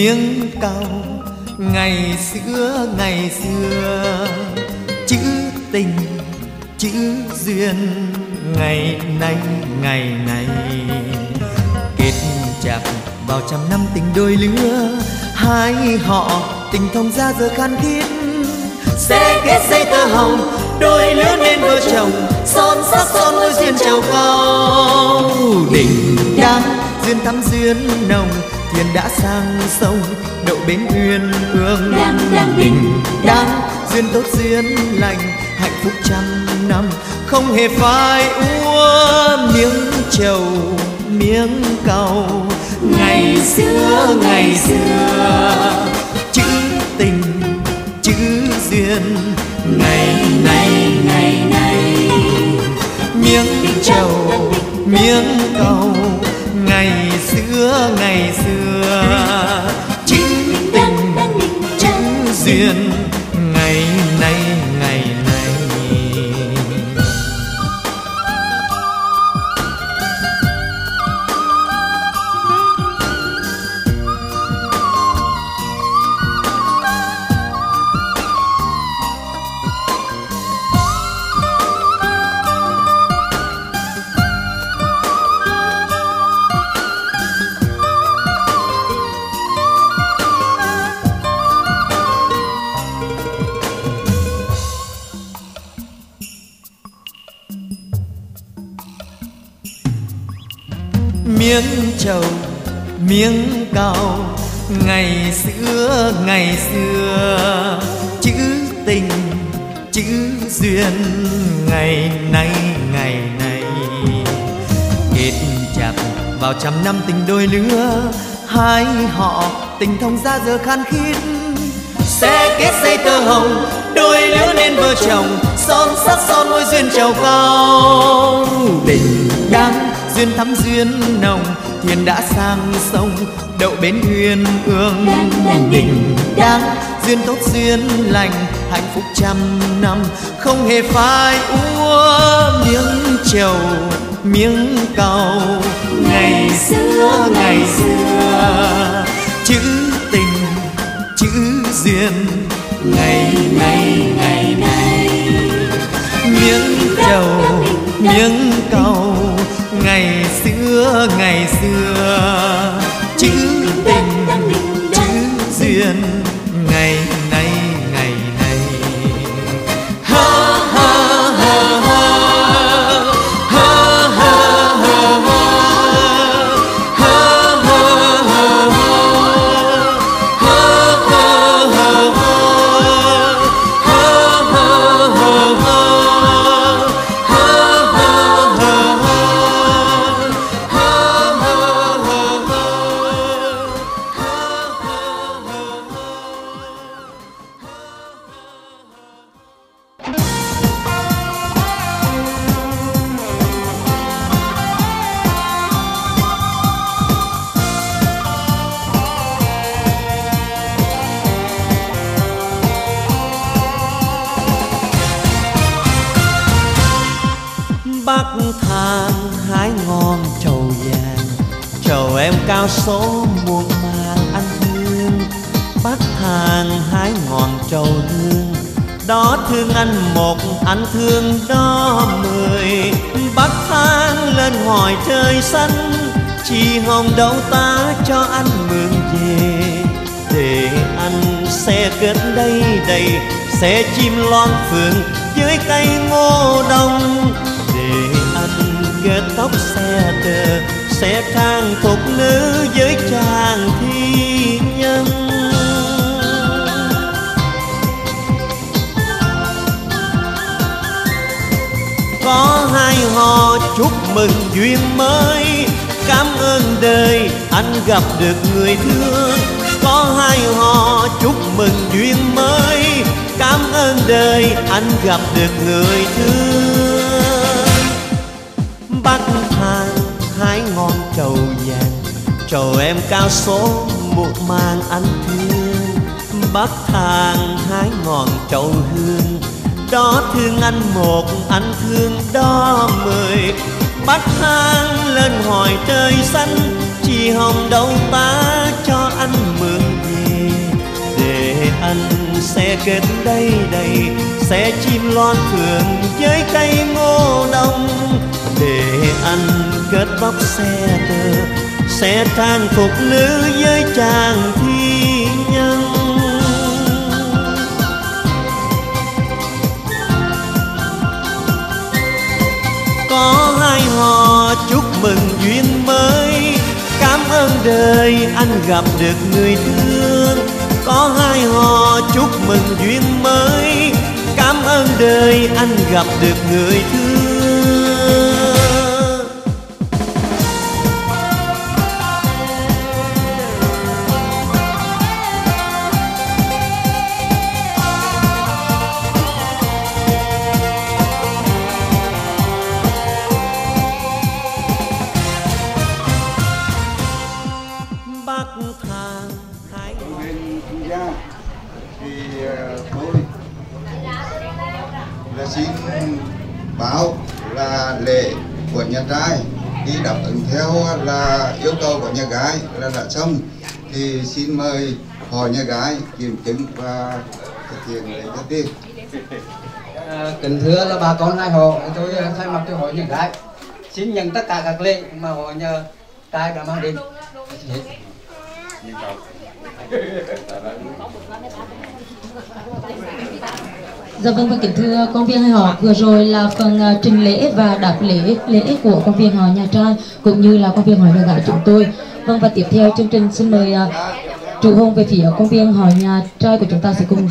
miếng cao, ngày xưa ngày xưa. Chữ tình, chữ duyên, ngày nay, ngày này kết chặt vào trăm năm tình đôi lứa, hai họ tình thông ra giờ khan thiết sẽ kết dây tơ hồng, đôi lứa nên vợ chồng, son sắc son môi duyên trầu câu đỉnh đám duyên thắm, duyên nồng thiên đã sang sông đậu bến uyên ương đang đang bình đang duyên tốt duyên lành hạnh phúc trăm năm. Không hề phải ua miếng trầu miếng cầu ngày xưa ngày xưa. Chữ tình chữ duyên. Ngày nay ngày nay miếng trầu miếng cầu ngày xưa ngày xưa. Chữ tình chữ duyên ngày xưa. Chữ tình, chữ duyên, ngày nay ngày nay. Kết chặt vào trăm năm tình đôi lứa, hai họ tình thông ra giờ khan khít. Sẽ kết dây tơ hồng, đôi lứa nên vợ chồng, son sắc son môi duyên trầu cao tình đáng duyên thắm duyên nồng, thiên đã sang sông đậu bến huyền ương. Đình đắng duyên tốt duyên lành hạnh phúc trăm năm. Không hề phai úa miếng trầu miếng cầu. Ngày xưa ngày xưa. Chữ tình chữ duyên. Ngày nay ngày nay. Miếng trầu miếng cầu. Ngày xưa ngày xưa. Chữ duyên phượng dưới cây ngô đông để anh kết tóc xe tơ sẽ trang phục nữ với chàng thi nhân. Có hai họ chúc mừng duyên mới, cảm ơn đời anh gặp được người thương có hai họ chúc mừng duyên mới. Cảm ơn đời, anh gặp được người thương. Bắc thang hái ngon trầu vàng, trầu em cao số một mang anh thương. Bắc thang hái ngọn trầu hương, đó thương anh một, anh thương đó mười. Bắc thang lên hỏi trời xanh chi hồng đâu ta cho anh mượn về để anh sẽ kết đây đầy, sẽ chim loan phượng với cây ngô đông để anh kết bóc xe tơ, sẽ trang phục nữ với chàng thi nhân. Có hai họ chúc mừng duyên mới ơn đời anh gặp được người thương. Có hai họ chúc mừng duyên mới. Cảm ơn đời anh gặp được người thương. Xong thì xin mời họ nhà gái kiểm chứng và thực hiện lễ cho tiên à, kính thưa là bà con hai hộ tôi thay mặt cho hội nhà gái xin nhận tất cả các lễ mà họ nhà trai đã mang đến Dạ vâng và kính thưa công viên hai họ vừa rồi là phần uh, trình lễ và đáp lễ lễ của công viên họ nhà trai cũng như là công viên họ nhà gái chúng tôi. Vâng và tiếp theo chương trình xin mời uh, trụ hôn về phía công viên họ nhà trai của chúng ta sẽ cùng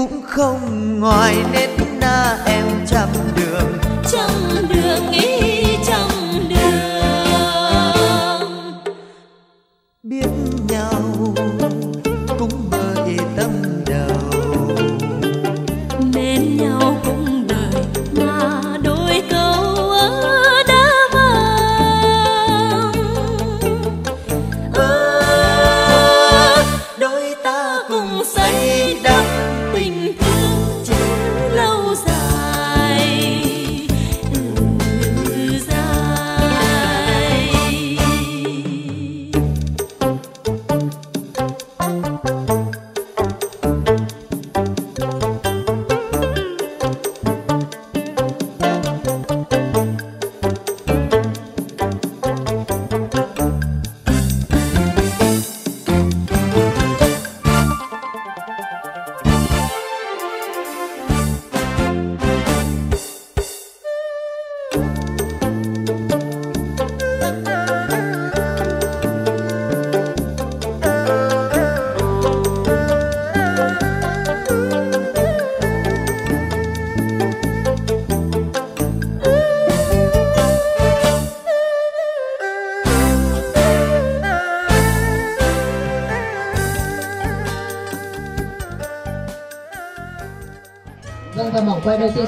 cũng không ngoài nên na em chăm đường.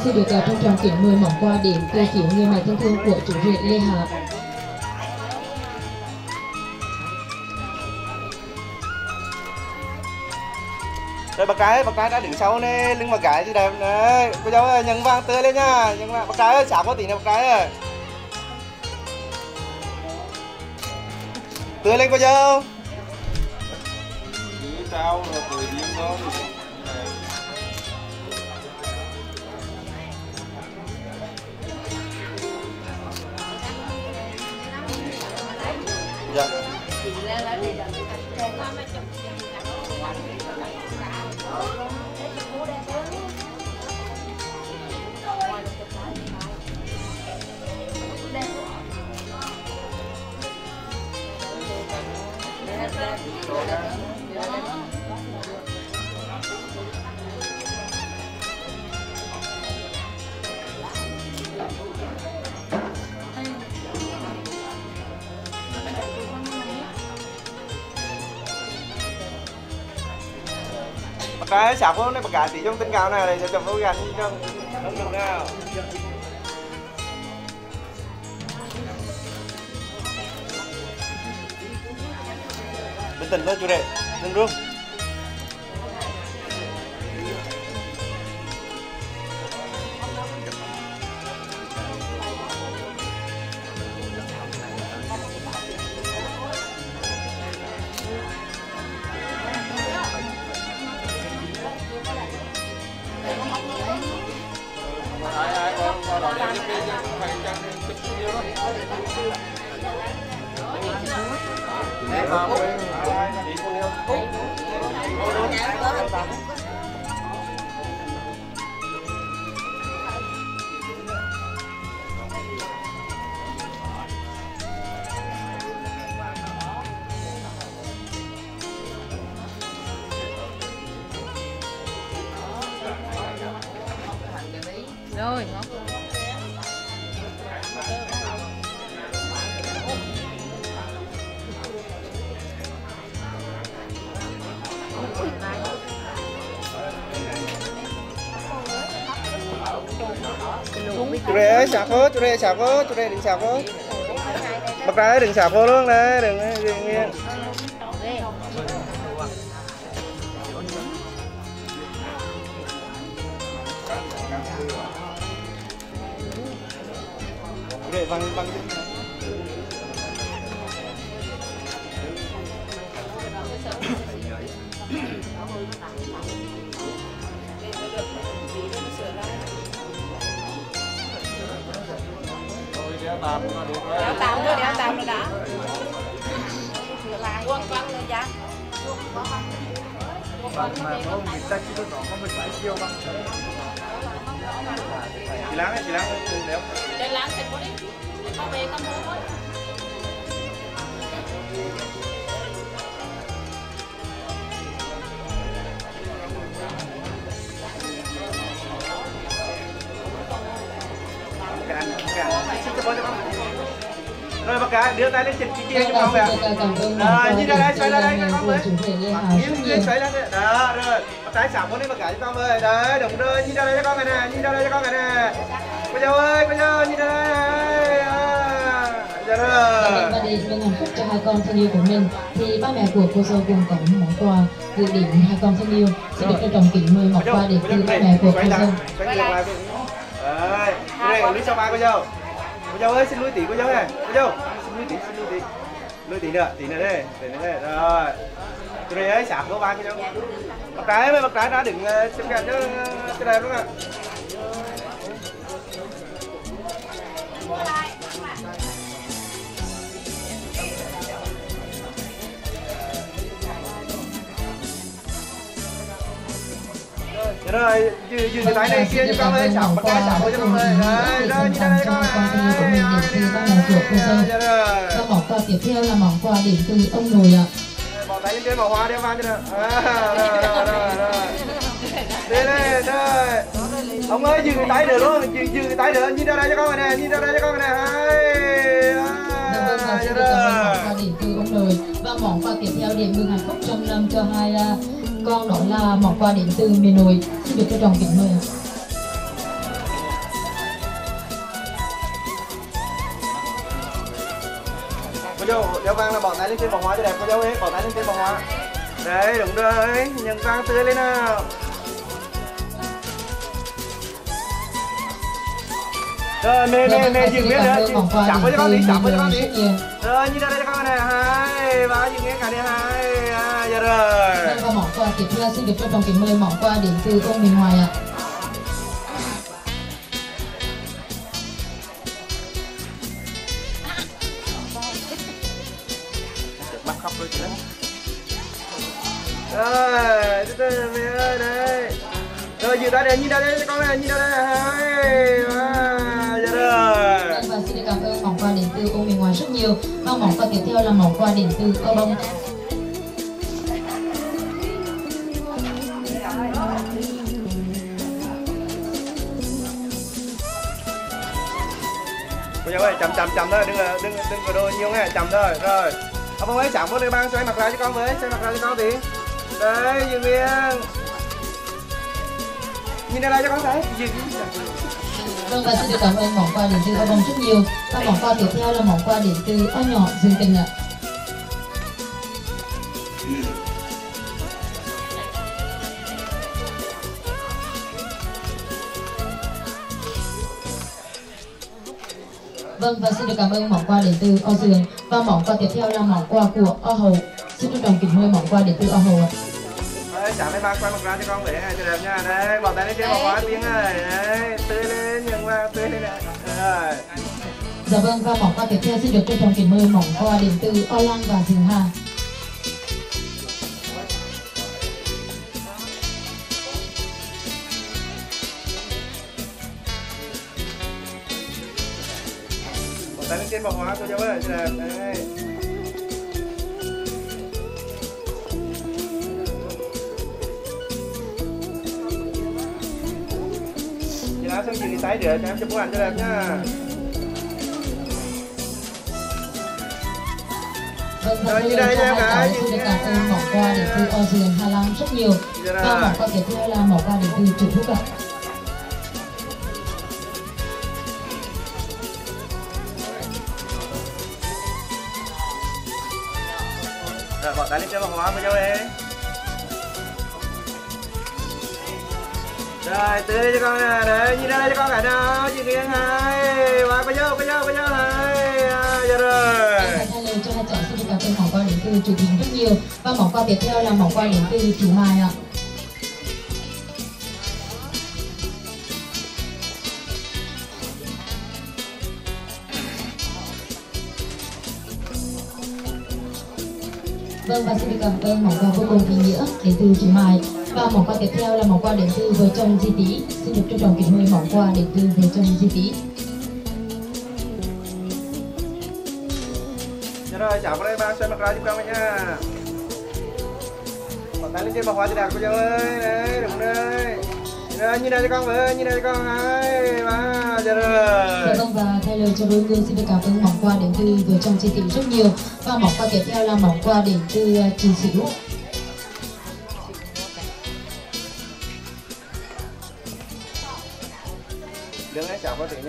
Xin được trân trọng kính mời món quà đến từ phía người mẹ thân thương của chủ huyện Lê Hà. Đây bác gái, bác gái đã đứng sau nè, lưng bác gái thì đẹp nè. Cô cháu ơi, nhấn vàng tươi lên nha. Nhấn vang, bác gái ơi, xả có tí nè bác gái ơi. Tươi lên cô cháu. Cái sạc của này bạc cái tí trong tinh cao này để đệ đừng gần sạc vô chỗ đây đừng sạc vô bác ra đừng sạc vô luôn đấy, đừng đừng nghiêng chú rể văng tạm thôi, đéo tạm rồi đã. Quân quăng rồi dạ. chị láng chị láng đéo Chạy láng thành phố đi. Có về con phố thôi. Cái xin cho bố cho con rồi bác gái đưa tay lên trên kia kia cho con Vâng, kìa rồi nhìn ra đây xoay ra đây cho con của với chủ thể lên xoay ra đây. đó rồi bác gái xả muốn đi bác gái cho con với đấy đúng rồi nhìn ra đây cho con này nè nhìn ra đây cho con này nè cô dâu ơi cô dâu nhìn ra đây dạ Và rồi để để bên hạnh phúc cho hai con thân yêu của mình thì ba mẹ của cô dâu cùng có món quà gửi đến hai con thân yêu xin được trân trọng kính mời món quà để từ ba mẹ của cô dâu xoay lưới sau ba cô dâu. Cô dâu ơi, xin lưới tí cô dâu này. Cô dâu, xin lưới tí xin lưới tí lùi tí nữa tí nữa đây tí nữa đây. Rồi. Cô đây ấy sạc cô ba cô dâu. Bác trái mấy bác trái đã đừng ờ, xem kèm cho ờ, cái đẹp đúng không ạ. Dạ rồi, dư dư cái tay này kia cho con ơi, bác trái sạc cô cho con ơi. Rồi, rồi, như đây con ơi. Dạ rồi. và món quà tiếp theo là món quà đến từ ông nội ạ. Bỏ tay lên trên bỏ hoa đeo vang cho được. Rồi rồi rồi. Đi ông ơi dừng cái tay được luôn. Dừng dừng cái tay được nhìn ra đây cho con này nè nhìn ra đây cho con này nè. Dạ vâng, và xin được cảm ơn món quà đến từ ông nội. Và món quà tiếp theo để mừng hạnh phúc trong năm cho hai con, đó là món quà đến từ miền nội xin được trân trọng kính mời cô dâu đeo vang là bỏ tay lên trên bỏ hoa cho đẹp. Cô dâu ấy bỏ tay lên trên bỏ hoa. Đấy đúng rồi. Nhân vang tươi lên nào. Rồi mê mê mê dừng miếng nữa chạm với cho con đi chạm với cho con đi. rồi nhìn ra đây cho con này. Hai và dừng miếng cả đi hai. Giờ rồi. Vâng, và món quà tiếp theo xin được trân trọng kính mời món quà đến từ ông Minh Hoài ạ. bắt khóc rồi chứ rồi từ từ mẹ ơi đây rồi dừng ra đây nhìn ra đây cho con này đây. Hai ba giờ rồi. Vâng, và xin được cảm ơn món quà đến từ ông Minh Hoài rất nhiều. Và món quà tiếp theo là món quà đến từ ông Bông. bây giờ ơi chậm chậm chậm thôi đừng có- đừng đừng có đồ nhiều nghe chậm thôi rồi. Ông ấy chạm vô đây băng xoay mặt ra cho con với xoay mặt ra cho con thì đấy dừng miệng nhìn ra đây cho con thấy Vâng, và xin được cảm ơn mỏng qua điện tư ba Bông rất nhiều. Và mỏng qua tiếp theo là mỏng qua điện tư O nhỏ Dương Tình ạ. Vâng và xin được cảm ơn mỏng qua đến từ O Dương và mỏng qua tiếp theo là mỏng qua của O Hầu. Xin trân trọng kính mời mỏng qua đến từ O Hầu ạ đấy chạm lên băng xoay mặt ra cho con để cho đẹp nha. Đấy bỏ tay lên trên bỏ hóa tiếng này. Đấy tươi lên nhường qua tươi lên. Này rồi. Dạ vâng và món quà tiếp theo xin được trân trọng kính mời món quà đến từ O Lan và Dương Hà. bỏ tay lên trên bỏ hóa cô cháu ơi đẹp. Đấy chụp bức ảnh cho đẹp nha Vâng, và Rồi, như đây cho cho em ơn món quà đến từ O Dương Hà Lan rất nhiều. Dạ Và rồi. món quà tiếp theo là món quà đến từ Chủ Phúc ạ. Rồi bỏ tay lên trên bỏ hóa cô cháu ơi Rồi tươi cho con nè, đấy nhìn đây cho con cả nào Chị nghiêng hai, ba cô dâu, cô dâu, cô dâu này giờ rồi dạ Và thay cho hai cháu xin được cảm ơn món quà đến từ Chủ Bình rất nhiều. Và món quà tiếp theo là món quà đến từ Chủ Mai ạ. Vâng và xin được cảm ơn món quà vô cùng ý nghĩa đến từ chú Mai và món quà tiếp theo là món quà đến từ vợ chồng Di Tý xin được trân trọng kính mời món quà đến từ vợ chồng Di Tý Dạ rồi, chào vào đây ba xoay mặt ra giúp con vậy nha. Bỏ tay lên trên bỏ hóa thì đạt cô dâu ơi. Đấy, đúng đây Rồi, nhìn đây cho con với, nhìn đây cho con. Hai, ba, dạ Dạ rồi vâng và thay lời cho đôi người xin được cảm ơn món quà đến từ vợ chồng chị Tý rất nhiều. Và món quà tiếp theo là món quà đến từ uh, chị Xỉu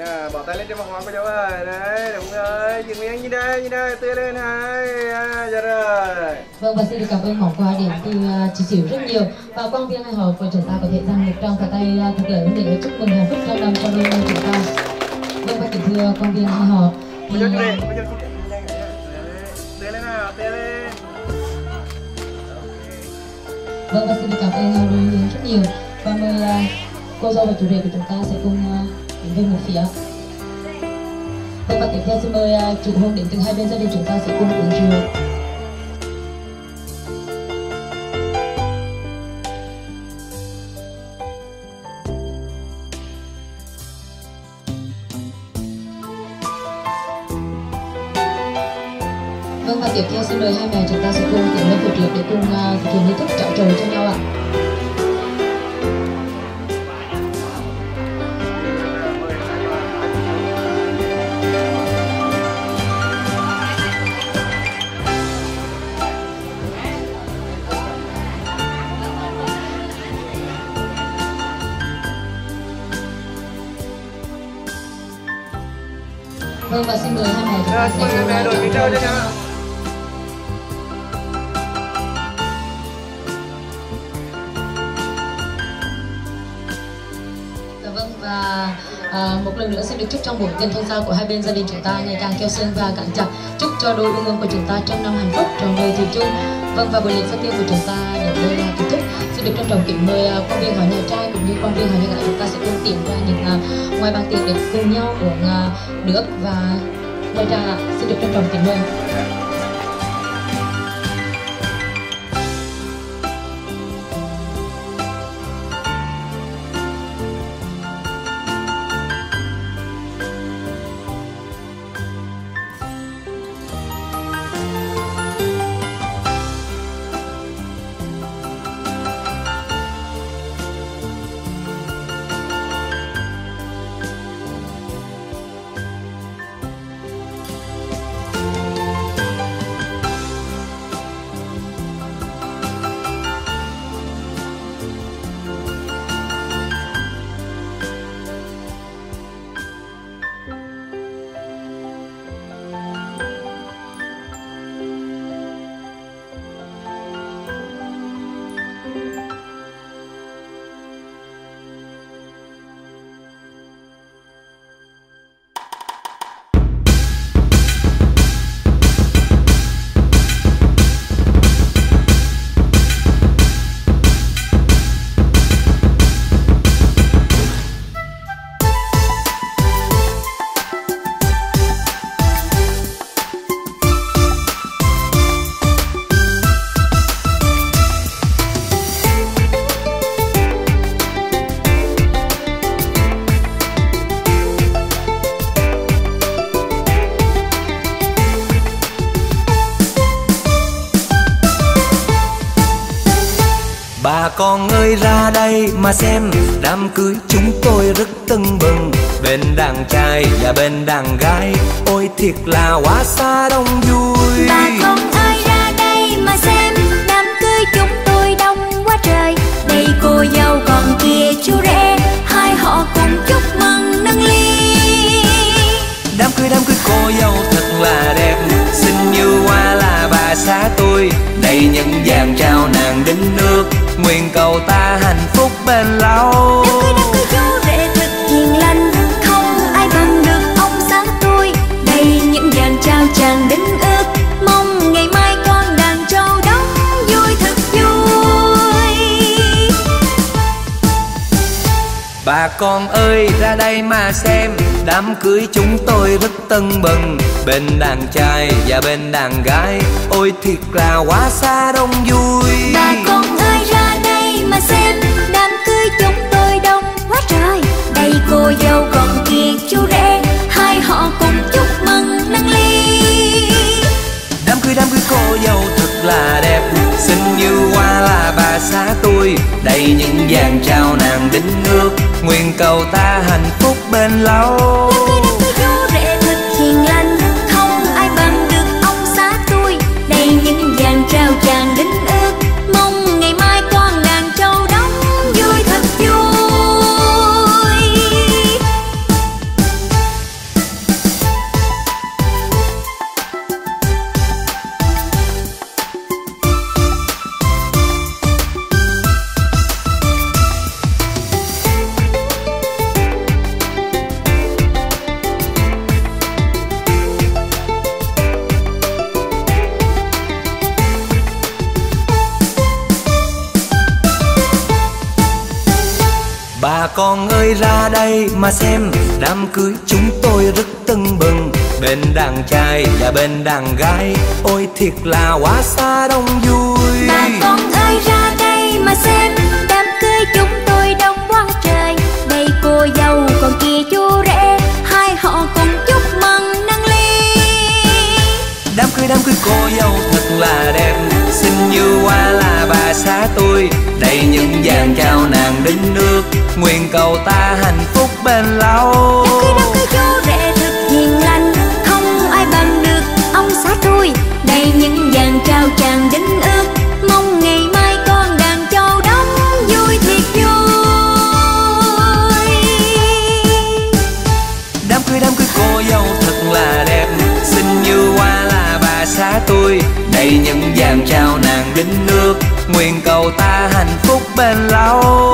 nha, bỏ tay lên trên bỏ hóa cô dâu ơi. Đấy, đúng rồi, dừng miếng nhìn đây, nhìn đây, tươi lên hai, à, dạ rồi. Vâng và xin được cảm ơn món quà đến từ chị Xỉu rất nhiều. Và quang viên hai họ của chúng ta có thể dành một trong cả tay uh, thật lớn để chúc mừng hạnh phúc trăm năm cho đôi chúng ta. Vâng và kính thưa quang viên hai Cô thì Tươi lên nào, tươi lên. Vâng và xin được cảm ơn uh, đôi người rất nhiều. Và mời uh, cô dâu và chủ đề của chúng ta sẽ cùng uh, về một phía Vâng và tiếp theo xin mời uh, chủ hôn đến từ hai bên gia đình chúng ta sẽ cùng uống rượu Vâng và tiếp theo xin mời hai mẹ chúng ta sẽ cùng tiến lên phía trước để cùng uh, thực hiện nghi thức trao trầu cho nhau ạ. Xin mời mẹ đổi trâu cho nhá vâng và À, một lần nữa xin được chúc trong buổi tiền thông giao của hai bên gia đình chúng ta ngày càng keo sơn và cạn chặt chúc cho đôi ương ương của chúng ta trong năm hạnh phúc tròn đời thủy chung. Vâng và buổi lễ phát tiêu của chúng ta đến đây là kết thúc xin được trân trọng kính mời uh, quan viên hỏi nhà trai cũng như quan viên hỏi nhà gái. Chúng ta sẽ cùng tiến ra những uh, ngoài bàn tiệc để cùng nhau uống uh, nước và mời trà xin được trân trọng kính mời dạ. Đây mà xem. Đám cưới chúng tôi rất tưng bừng. Bên đàn trai và bên đàn gái Ôi thiệt là quá xa đông vui. Bà con ơi ra đây mà xem. Đám cưới chúng tôi đông quá trời. Đây cô dâu còn kia chú rể. Hai họ cùng chúc mừng nâng ly. Đám cưới đám cưới cô dâu thật là đẹp. Xinh như hoa là bà xã tôi. Đây những vàng trao nàng đính nước Nguyện cầu ta hạnh phúc bền lâu. Cưới đám cưới chú rể thật hiền lành. Không ai bằng được ông xã tôi. Đây những dàn trao chàng đính ước. Mong ngày mai con đàn trâu đóng vui thật vui. Bà con ơi ra đây mà xem. Đám cưới chúng tôi rất tưng bừng. Bên đàn trai và bên đàn gái. Ôi thiệt là quá xa đông vui. Bà con ơi ra đây mà xem cô dâu còn kia chú rể Hai họ cùng chúc mừng nâng ly. Đám cưới đám cưới cô dâu thật là đẹp Xinh như hoa là bà xã tôi. Đây những vàng trao nàng đính nước Nguyện cầu ta hạnh phúc bền lâu mà xem. Đám cưới chúng tôi rất tưng bừng. Bên đàn trai và bên đàn gái. Ôi thiệt là quá xa đông vui. Bà con ơi ra đây mà xem. Đám cưới chúng tôi đông quá trời. Đây cô dâu còn kia chú rể. Hai họ cùng chúc mừng nâng ly. Đám cưới đám cưới cô dâu thật là đẹp. Xinh như hoa là bà xã tôi Đây những vàng trao nàng đính nước. Nguyện cầu ta hạnh phúc bền lâu. Đám cưới đám cưới chú rể thật hiền lành Không ai bằng được ông xã tôi. Đây những dàn trao chàng đính ước. Mong ngày mai con đàn trâu đóng vui thiệt vui. Đám cưới đám cưới cô dâu thật là đẹp. Xinh như hoa là bà xã tôi. Đây những vàng trao nàng đính nước Nguyện cầu ta hạnh phúc bền lâu.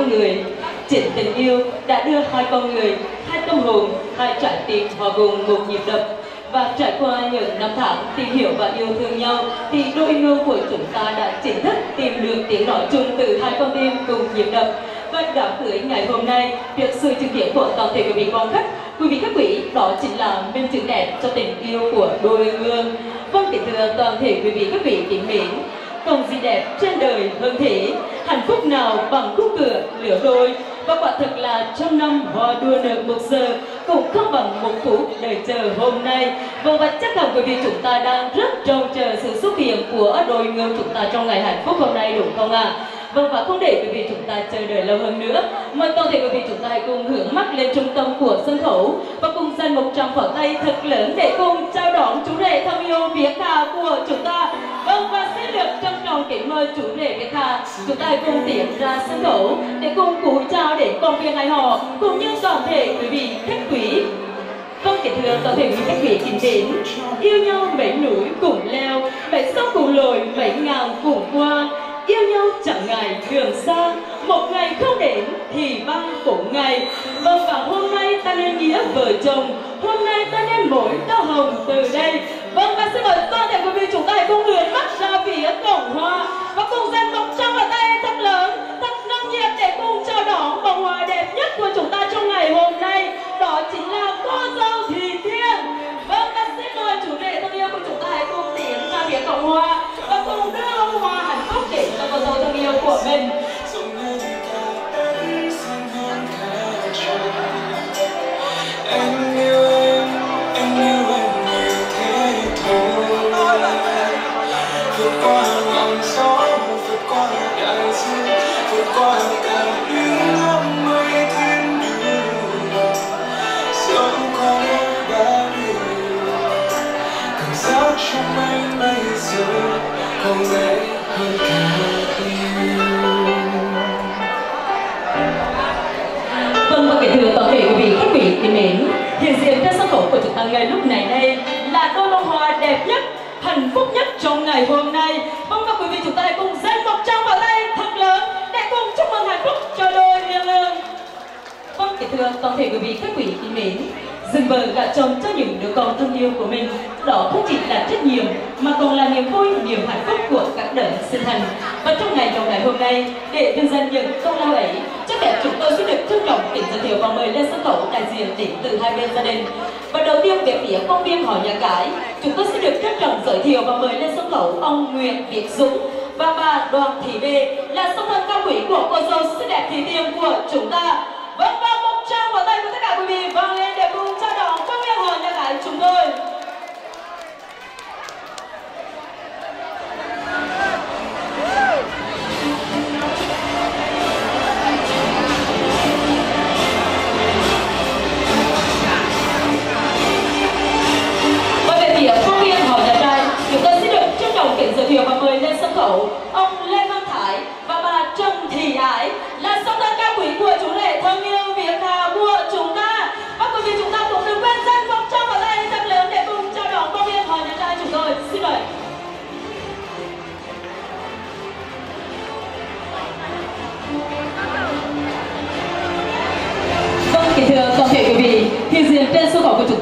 Con người. Chính tình yêu đã đưa hai con người, hai tâm hồn, hai trái tim vào cùng một nhịp đập. Và trải qua những năm tháng tìm hiểu và yêu thương nhau thì đôi ngưu của chúng ta đã chính thức tìm được tiếng nói chung từ hai con tim cùng nhịp đập. Và đám cưới ngày hôm nay được sự chứng kiến của toàn thể quý vị quan khách. Quý vị các quý đó chính là minh chứng đẹp cho tình yêu của đôi ngương vâng kính thưa toàn thể quý vị các vị kính mến còn gì đẹp trên đời hơn thế. Hạnh phúc nào bằng khúc cửa, lửa đôi. Và quả thực là trong năm hoa đua nở một giờ, cũng không bằng một phút đợi chờ hôm nay. Vâng và chắc hẳn quý vị chúng ta đang rất trông chờ sự xuất hiện của đôi ngương chúng ta trong ngày hạnh phúc hôm nay, đúng không ạ? Vâng và không để quý vị chúng ta chờ đợi lâu hơn nữa Mời toàn thể quý vị chúng ta hãy cùng hướng mắt lên trung tâm của sân khấu Và cùng dành một tràng pháo tay thật lớn để cùng chào đón chú rể thân yêu Việt Hà của chúng ta. Vâng và xin được trân trọng kính mời chú rể Việt Hà Chúng ta hãy cùng tiến ra sân khấu để cùng cúi chào để công viên ngày họ Cũng như toàn thể quý vị khách quý. Vâng, kính thưa toàn thể quý khách quý kính đến. Yêu nhau mấy núi cùng leo Mấy sông cùng lội, mấy ngàn cùng qua. Yêu nhau chẳng ngày đường xa, Một ngày không đến thì băng cũng ngày Vâng và hôm nay ta nên nghĩa vợ chồng. Hôm nay ta nên mỗi tơ hồng từ đây. Vâng và xin mời toàn thể quý vị chúng ta hãy cùng hướng mắt ra phía cổng hoa. Và cùng dành một trong vào tay thật lớn, Thật nồng nhiệt để cùng chào đón bông hoa đẹp nhất của chúng ta trong ngày hôm nay. Đó chính là cô dâu Thị Thiên Vâng và xin mời chủ đề thân yêu của chúng ta hãy cùng phía cổng hoa Và cùng đưa bông hoa hạnh phúc đến cho cô dâu thân yêu của mình. Không dễ hơn cả yêu Vâng và kể thưa toàn thể quý vị khách quý kính mến Hiện diện trên sân khấu của chúng ta ngày lúc này đây là đôi bông hoa đẹp nhất, hạnh phúc nhất trong ngày hôm nay. Vâng và quý vị chúng ta hãy cùng dành một tràng vào tay thật lớn để cùng chúc mừng hạnh phúc cho đôi miên lương. Vâng kể thưa toàn thể quý vị khách quý kính mến Dừng vợ gạ chồng cho những đứa con thân yêu của mình. Đó không chỉ là trách nhiệm Mà còn là niềm vui, niềm hạnh phúc của các đời sinh thành. Và trong ngày trọng đại hôm nay Để tuyên dân những công lao ấy Chắc đẹp chúng tôi xin được trân trọng kính giới thiệu và mời lên sân khấu đại diện đến từ hai bên gia đình. Và đầu tiên về phía công viên họ nhà cái Chúng tôi xin được trân trọng giới thiệu và mời lên sân khấu ông Nguyễn Việt Dũng. Và bà Đoàn Thị Bê là song thân cao quý của cô dâu xinh đẹp Thị Tiên của chúng ta. Vâng vâng, một trang vào tay của tất cả quý vị vang lên để cùng chào đón công viên họ nhà gái chúng tôi. Và về phía công viên nhà trai, chúng tôi xin được trân trọng kiện giới thiệu và mời lên sân khấu.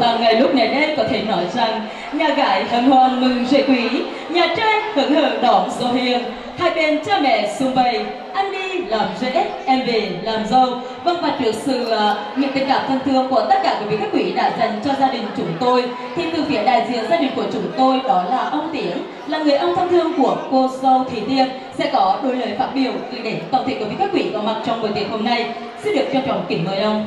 Ta ngay lúc này đây có thể nói rằng nhà gái hân hoan mừng rể quý, nhà trai hưởng hưởng đón số hiền. hai bên cha mẹ xung vầy anh đi làm rễ em về làm dâu. Vâng và trước sự uh, những tình cảm thân thương của tất cả quý vị khách quý đã dành cho gia đình chúng tôi thì từ phía đại diện gia đình của chúng tôi đó là ông Tiến là người ông thân thương của cô dâu Thị Tiên sẽ có đôi lời phát biểu gửi đến toàn thể quý vị khách quý có mặt trong buổi tiệc hôm nay. Xin được trân trọng kính mời ông.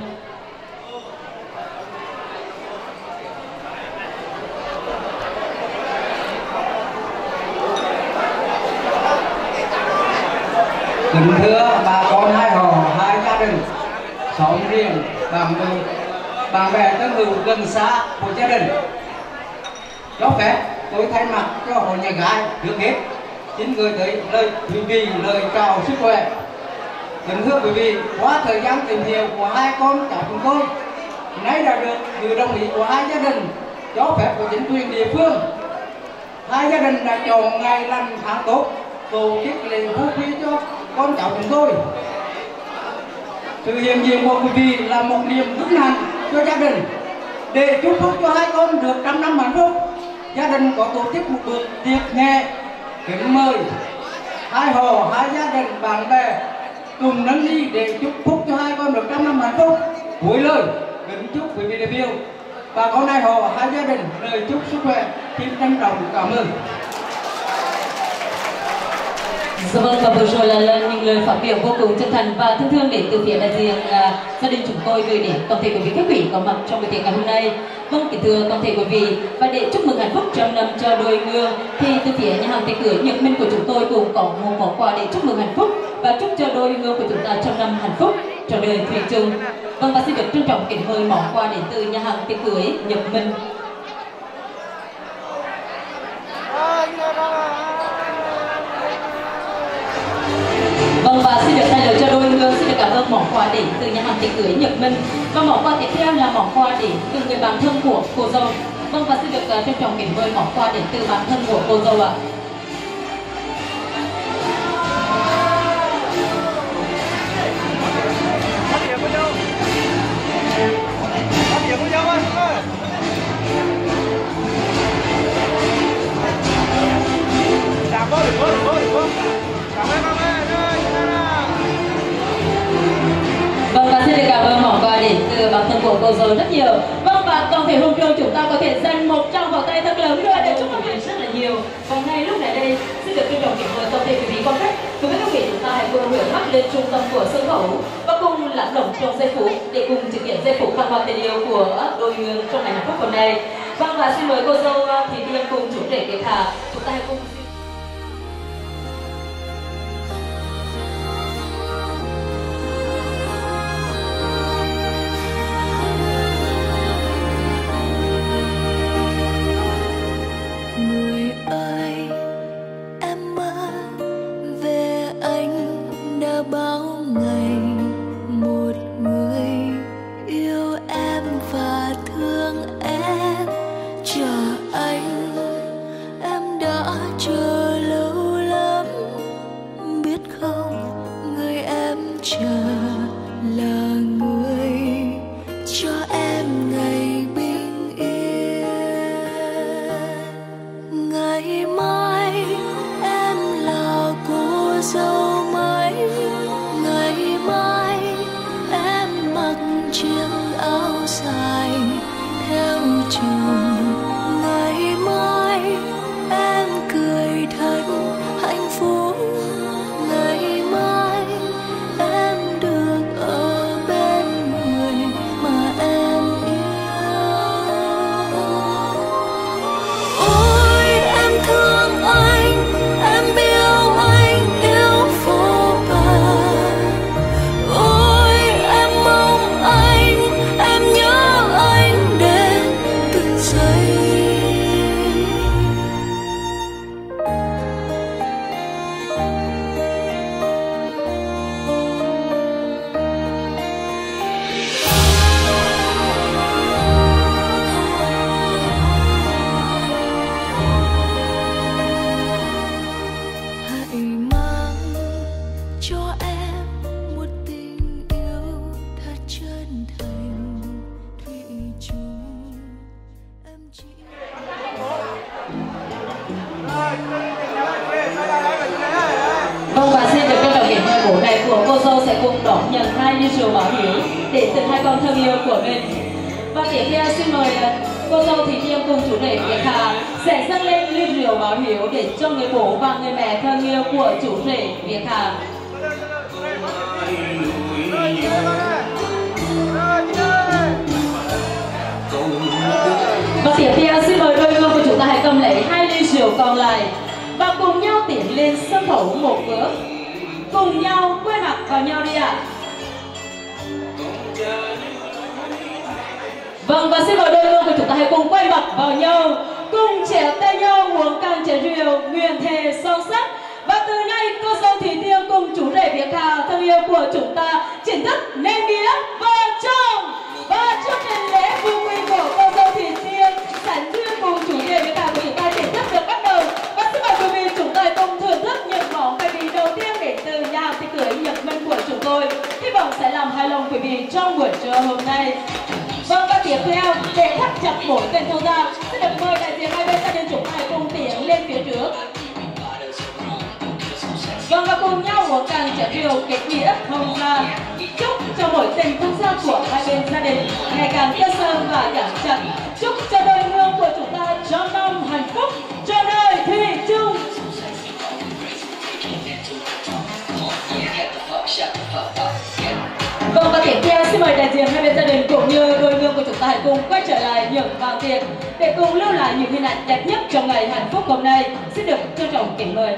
Kính thưa bà con hai họ, hai gia đình, xóm riêng bạn bè bạn bè thân hữu gần xa của gia đình. Cho phép tôi thay mặt cho hội nhà gái được hết xin gửi tới lời quý vị, lời chào sức khỏe. Kính thưa quý vị, qua thời gian tìm hiểu của hai con cả chúng tôi, nay đã được sự đồng ý của hai gia đình, cho phép của chính quyền địa phương. Hai gia đình đã chọn ngày lành tháng tốt, tổ chức lễ vũ khí cho con cháu chúng tôi sự hiện diện của quý vị là một niềm vững hạnh cho gia đình. Để chúc phúc cho hai con được trăm năm hạnh phúc, gia đình có tổ chức một bữa tiệc nhẹ, kính mời. Hai hồ hai gia đình, bạn bè cùng nâng ly để chúc phúc cho hai con được trăm năm hạnh phúc. Cuối lời, kính chúc quý vị đại biểu và con hai hồ hai gia đình lời chúc sức khỏe xin trân trọng cảm ơn. Dạ vâng và vừa rồi là, những lời phát biểu vô cùng chân thành và thân thương đến từ phía đại diện à, gia đình chúng tôi gửi đến toàn thể quý vị khách quý có mặt trong buổi tiệc ngày hôm nay. Vâng kính thưa toàn thể quý vị và để chúc mừng hạnh phúc trăm năm cho đôi ngương thì từ phía nhà hàng tiệc cưới Nhật Minh của chúng tôi cũng có một món quà để chúc mừng hạnh phúc và chúc cho đôi ngương của chúng ta trăm năm hạnh phúc trọn đời thủy chung. Vâng và xin được trân trọng kính mời món quà đến từ nhà hàng tiệc cưới Nhật Minh. Vâng, dạ vâng Vâng và xin được thay lời cho đôi hương xin được cảm ơn món quà đến từ nhà hàng tiệc cưới Nhật Minh và món quà tiếp theo là món quà đến từ người bạn thân của cô dâu. Vâng và xin được uh, trân trọng kính mời món quà đến từ bạn thân của cô dâu ạ. Cảm ơn, đừng có, của cô dâu rất nhiều. Vâng và toàn thể hôm trường chúng ta có thể dành một tràng vào tay thật lớn nữa để chúc mừng mình rất là nhiều. Và ngay lúc này đây, xin được trân trọng kính mời toàn thể quý vị quan khách quý vị các vị chúng ta hãy cùng hướng mắt lên trung tâm của sân khấu và cùng lắng động trong giây phút để cùng thực hiện giây phút khai mạc tình yêu của đôi hương trong ngày hạnh phúc hôm nay. Vâng và xin mời cô dâu ờ, thì Tiên cùng chủ rể kế thả chúng ta hãy cùng Vâng và xin được trân trọng kính hai bố này của cô dâu sẽ cùng đón nhận hai ly rượu báo hiếu để từ hai con thân yêu của mình. Và tiếp theo xin mời ờ, cô dâu thì Tiêm cùng chủ rể Việt Hà sẽ dâng lên ly rượu báo hiếu để cho người bố và người mẹ thân yêu của chủ rể Việt Hà. Và vâng, tiếp theo xin mời đôi gương của chúng ta hãy cầm lấy hai ly rượu còn lại nhau tiến lên sân khấu một bước. Cùng nhau quay mặt vào nhau đi ạ. Vâng và xin mời đôi gương của chúng ta hãy cùng quay mặt vào nhau, cùng trẻ tay nhau uống càng trẻ rượu nguyện thề sâu sắc. Và từ nay cô dâu Thủy Tiên cùng chú rể Việt Hà thân yêu của chúng ta chính thức nên nghĩa vợ chồng và chúc mừng lễ vui quy của cô dâu Thủy Tiên sẵn duyên cùng chủ đề Việt Hà của chúng ta chính thức được bắt đầu. Và xin mời quý cùng thưởng thức những món bài vị đầu tiên đến từ nhà hàng tiệc cưới Nhật Minh của chúng tôi. Hy vọng sẽ làm hài lòng quý vị trong buổi trưa hôm nay. Vâng và tiếp theo, để thắt chặt mối tình thâu gia xin được mời đại diện hai bên gia đình chúng ta cùng tiến lên phía trước. Vâng và cùng nhau một càng trở điều kết nghĩa thông gia chúc cho mối tình thông gia của hai bên gia đình ngày càng kết sơn và gắn chặt chúc cho đôi hương của chúng ta trong năm hạnh phúc Vâng và tiếp theo xin mời đại diện hai bên gia đình cũng như đôi hương của chúng ta hãy cùng quay trở lại những vàng tiệc để cùng lưu lại những hình ảnh đẹp nhất trong ngày hạnh phúc hôm nay. Xin được trân trọng kính mời.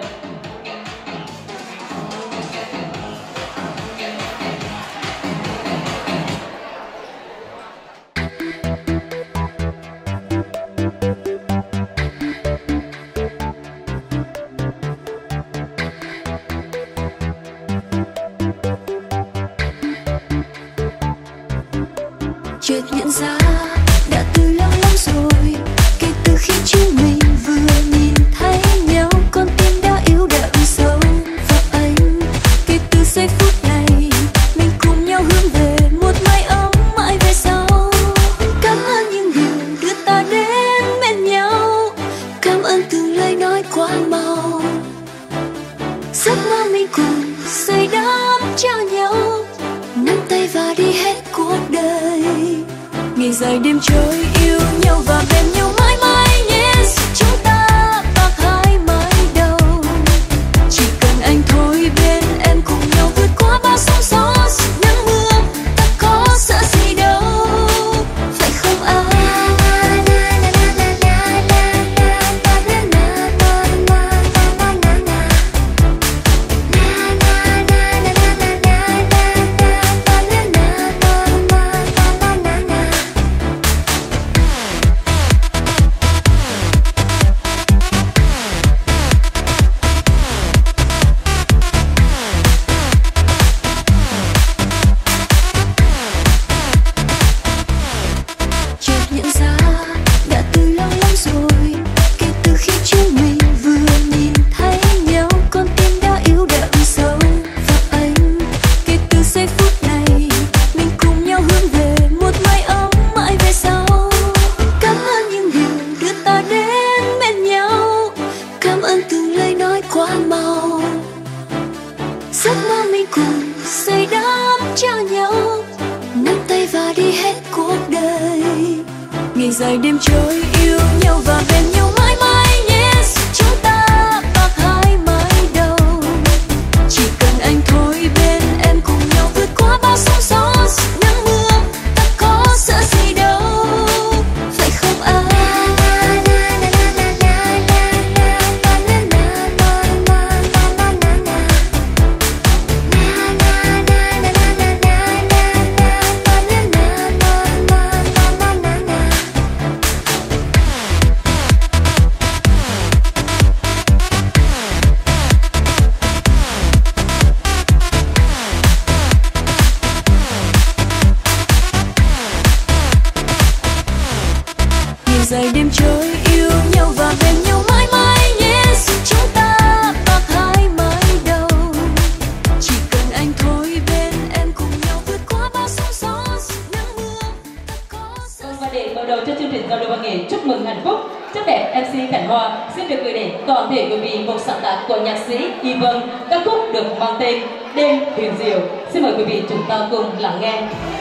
Chúng ta cùng lắng nghe.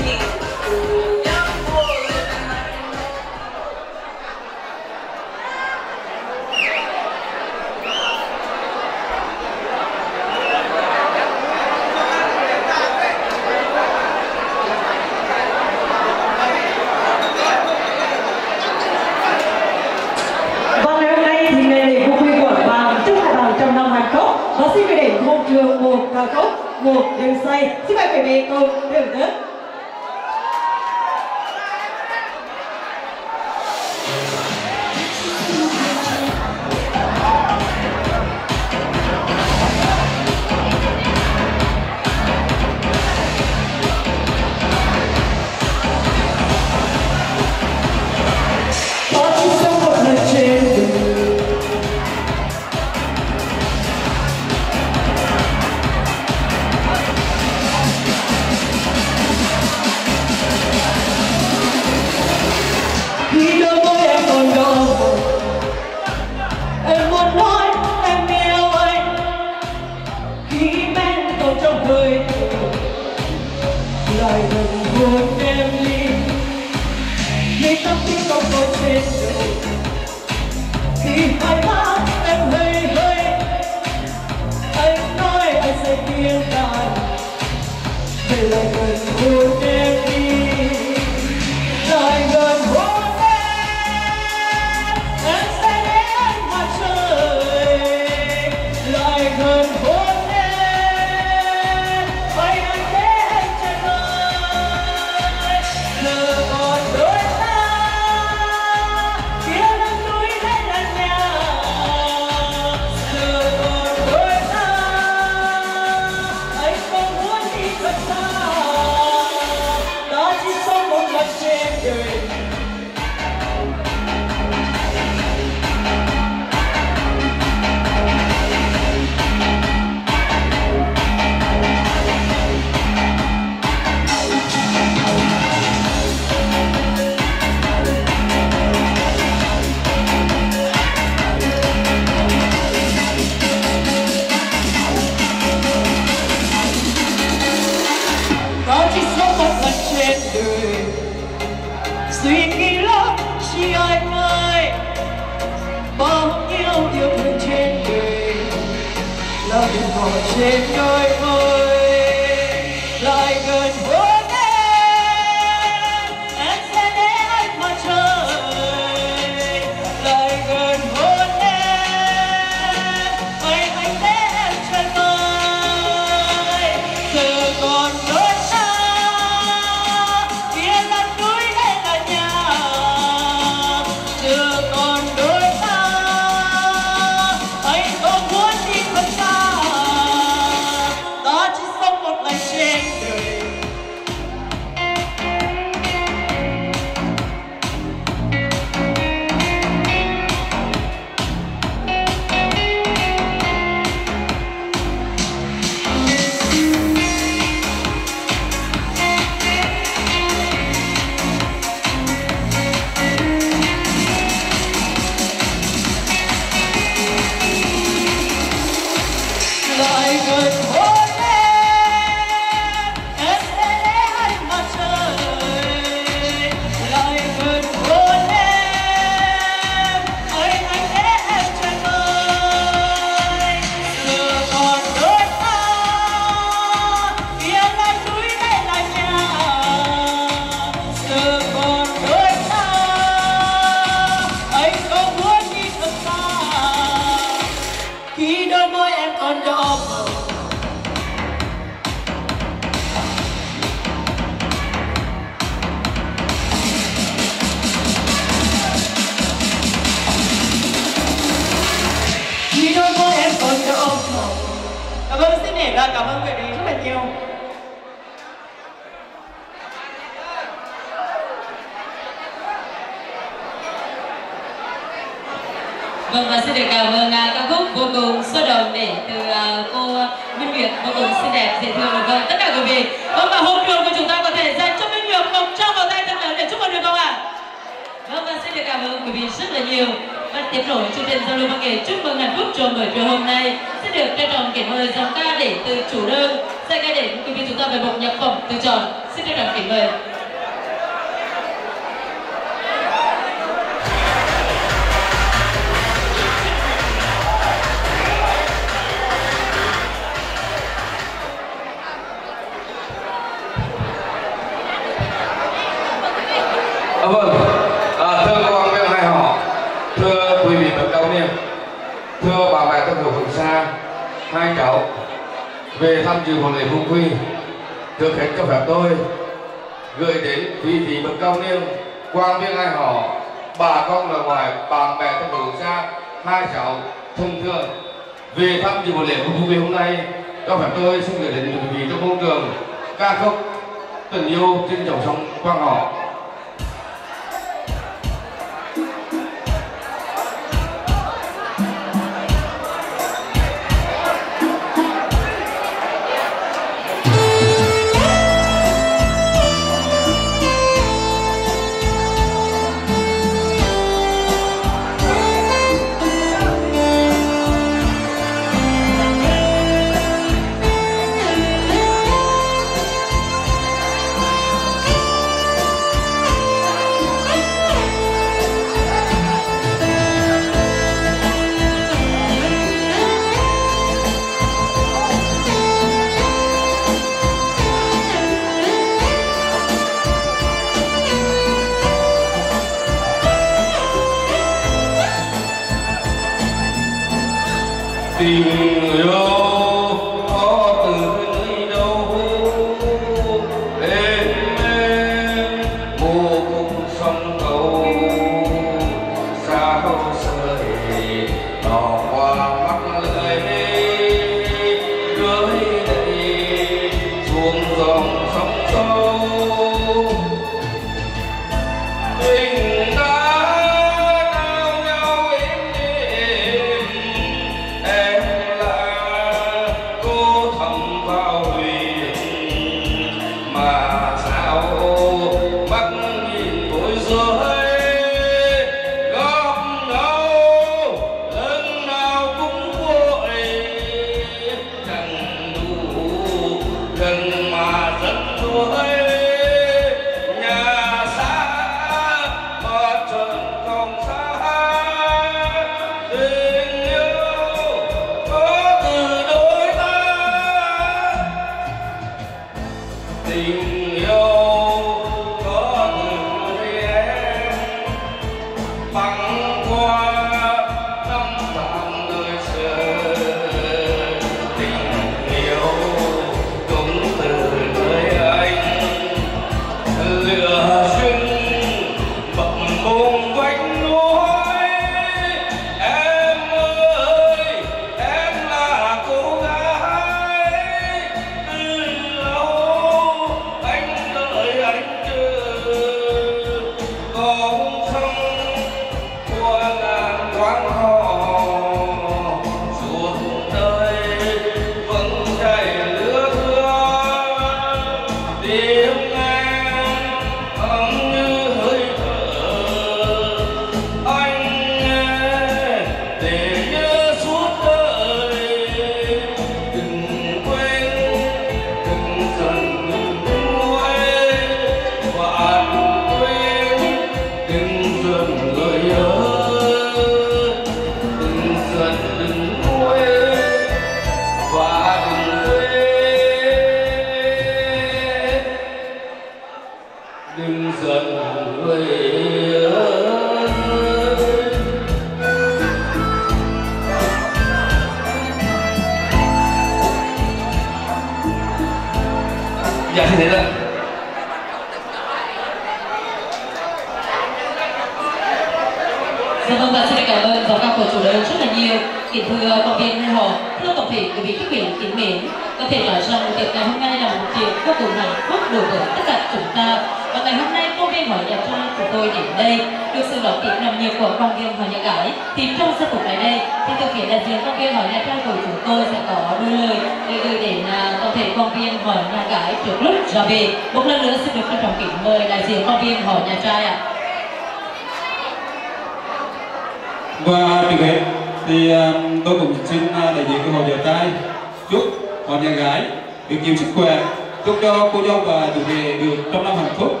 nhiều sức khỏe chúc cho cô dâu và chủ đề được trong năm hạnh phúc.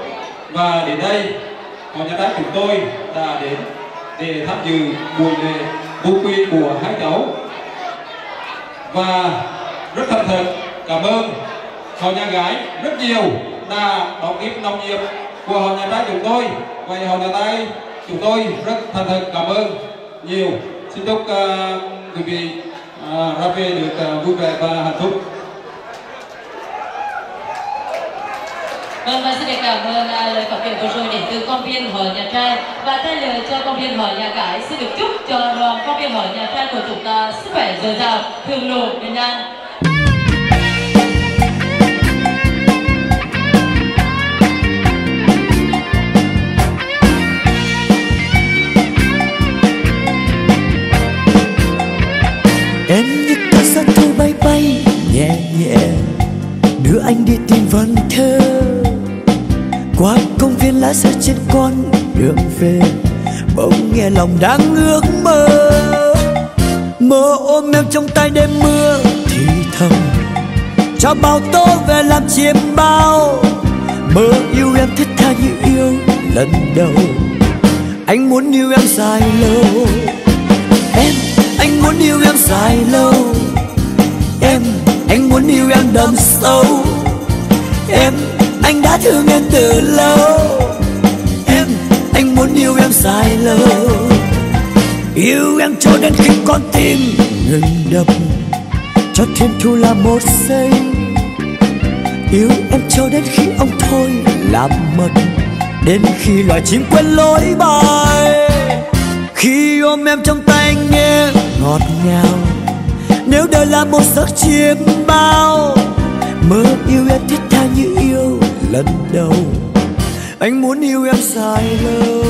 Và đến đây họ nhà đáp chúng tôi đã đến để tham dự buổi lễ vô quy của hai cháu. Và rất thật thật cảm ơn họ nhà gái rất nhiều đã đóng góp nồng nghiệp của họ nhà trai chúng tôi. Vậy họ nhà tay chúng tôi rất thành thật cảm ơn nhiều. Xin chúc uh, quý vị uh, ra về được uh, vui vẻ và hạnh phúc. Vâng và xin được cảm ơn à, lời phát biểu vừa rồi đến từ công viên hội nhà trai và thay lời cho công viên hội nhà gái xin được chúc cho đoàn công viên hội nhà trai của chúng ta sức khỏe dồi dào, thường lộ bình an. Em như cơn gió thu bay bay nhẹ nhẹ đưa anh đi tìm vần thơ qua công viên lá rơi trên con đường về, bỗng nghe lòng đang ước mơ. Mơ ôm em trong tay đêm mưa thì thầm, cho bao tố về làm chiêm bao. Mơ yêu em thiết tha như yêu lần đầu. Anh muốn yêu em dài lâu. Em, anh muốn yêu em dài lâu. Em, anh muốn yêu em đậm sâu. Em anh đã thương em từ lâu. Em, anh muốn yêu em dài lâu. Yêu em cho đến khi con tim ngừng đập. Cho thiên thu là một giây. Yêu em cho đến khi ông thôi làm mật đến khi loài chim quên lối bay. Khi ôm em trong tay nghe ngọt ngào. Nếu đời là một giấc chiêm bao, mơ yêu em thiết tha như yêu lần đầu. Anh muốn yêu em dài lâu.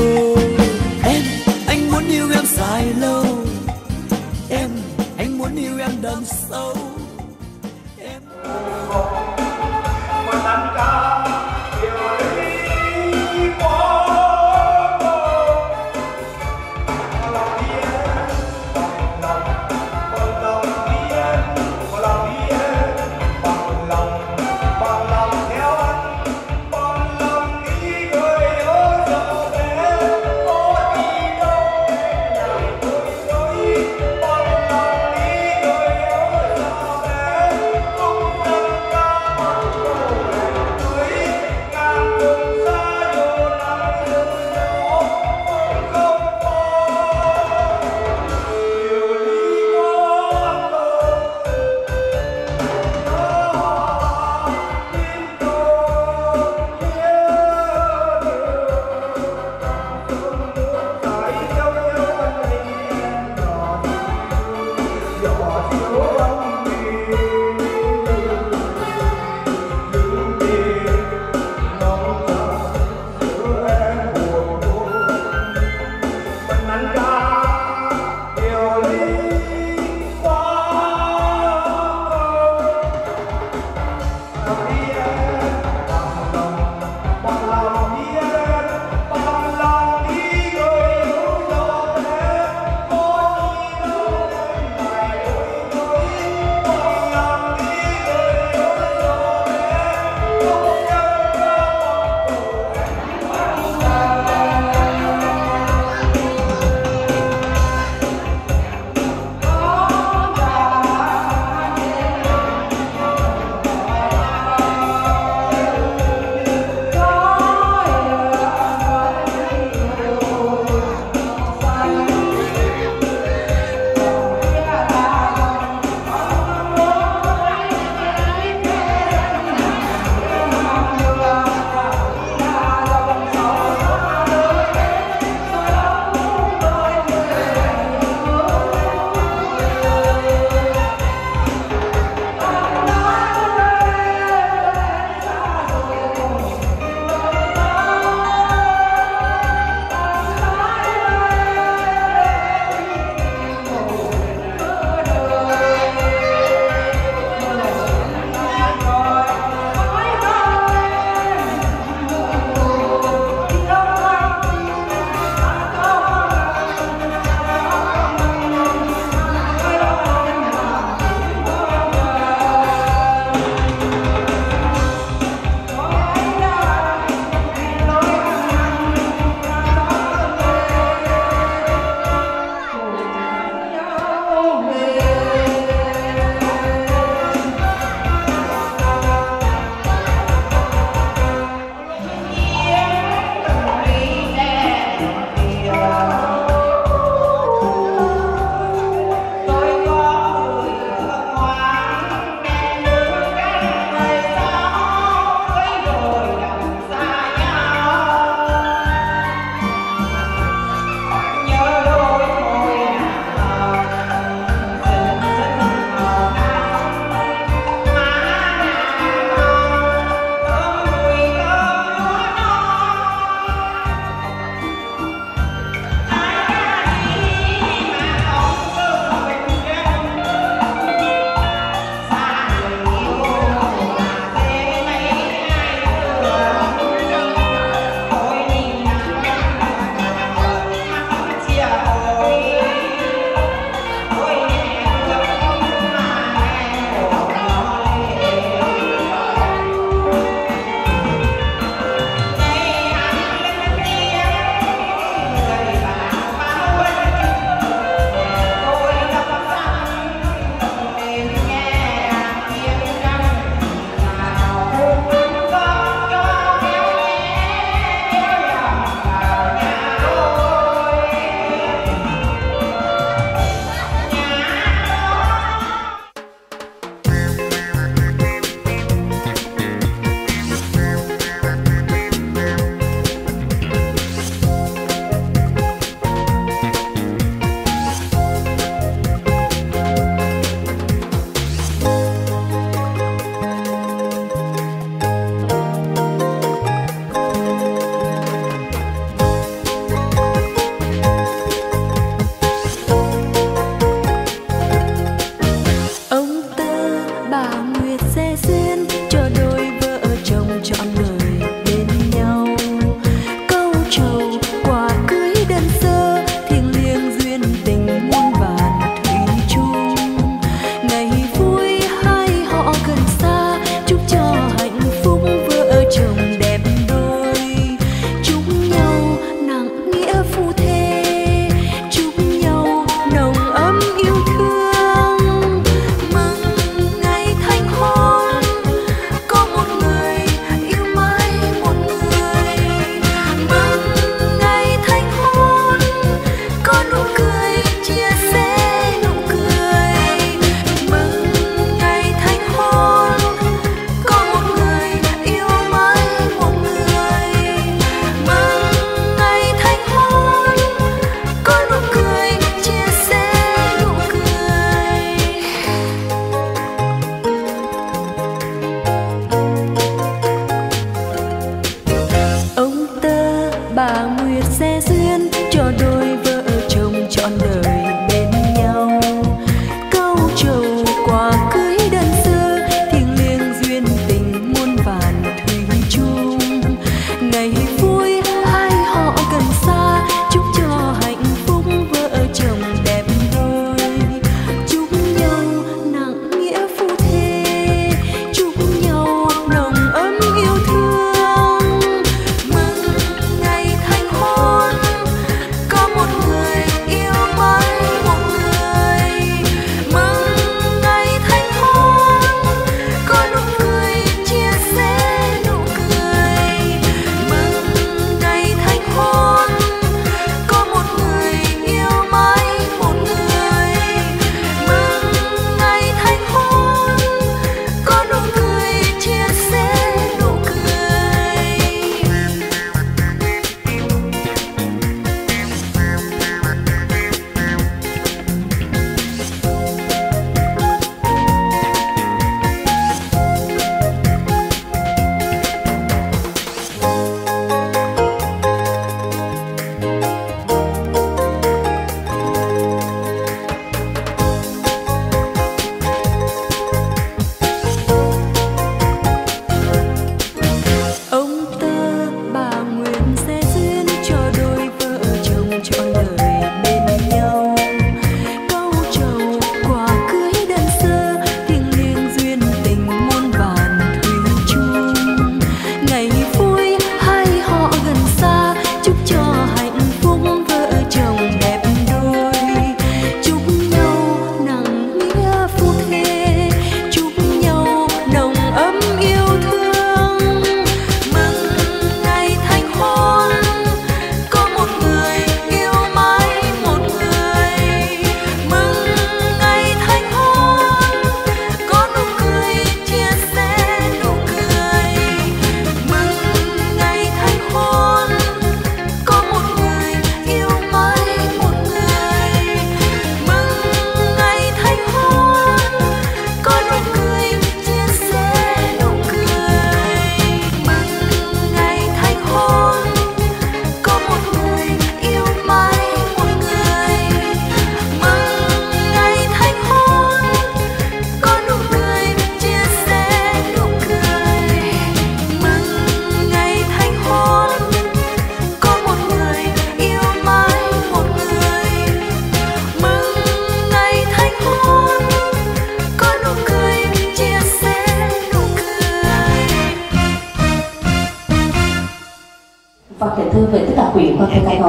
Vâng qua tất cả cài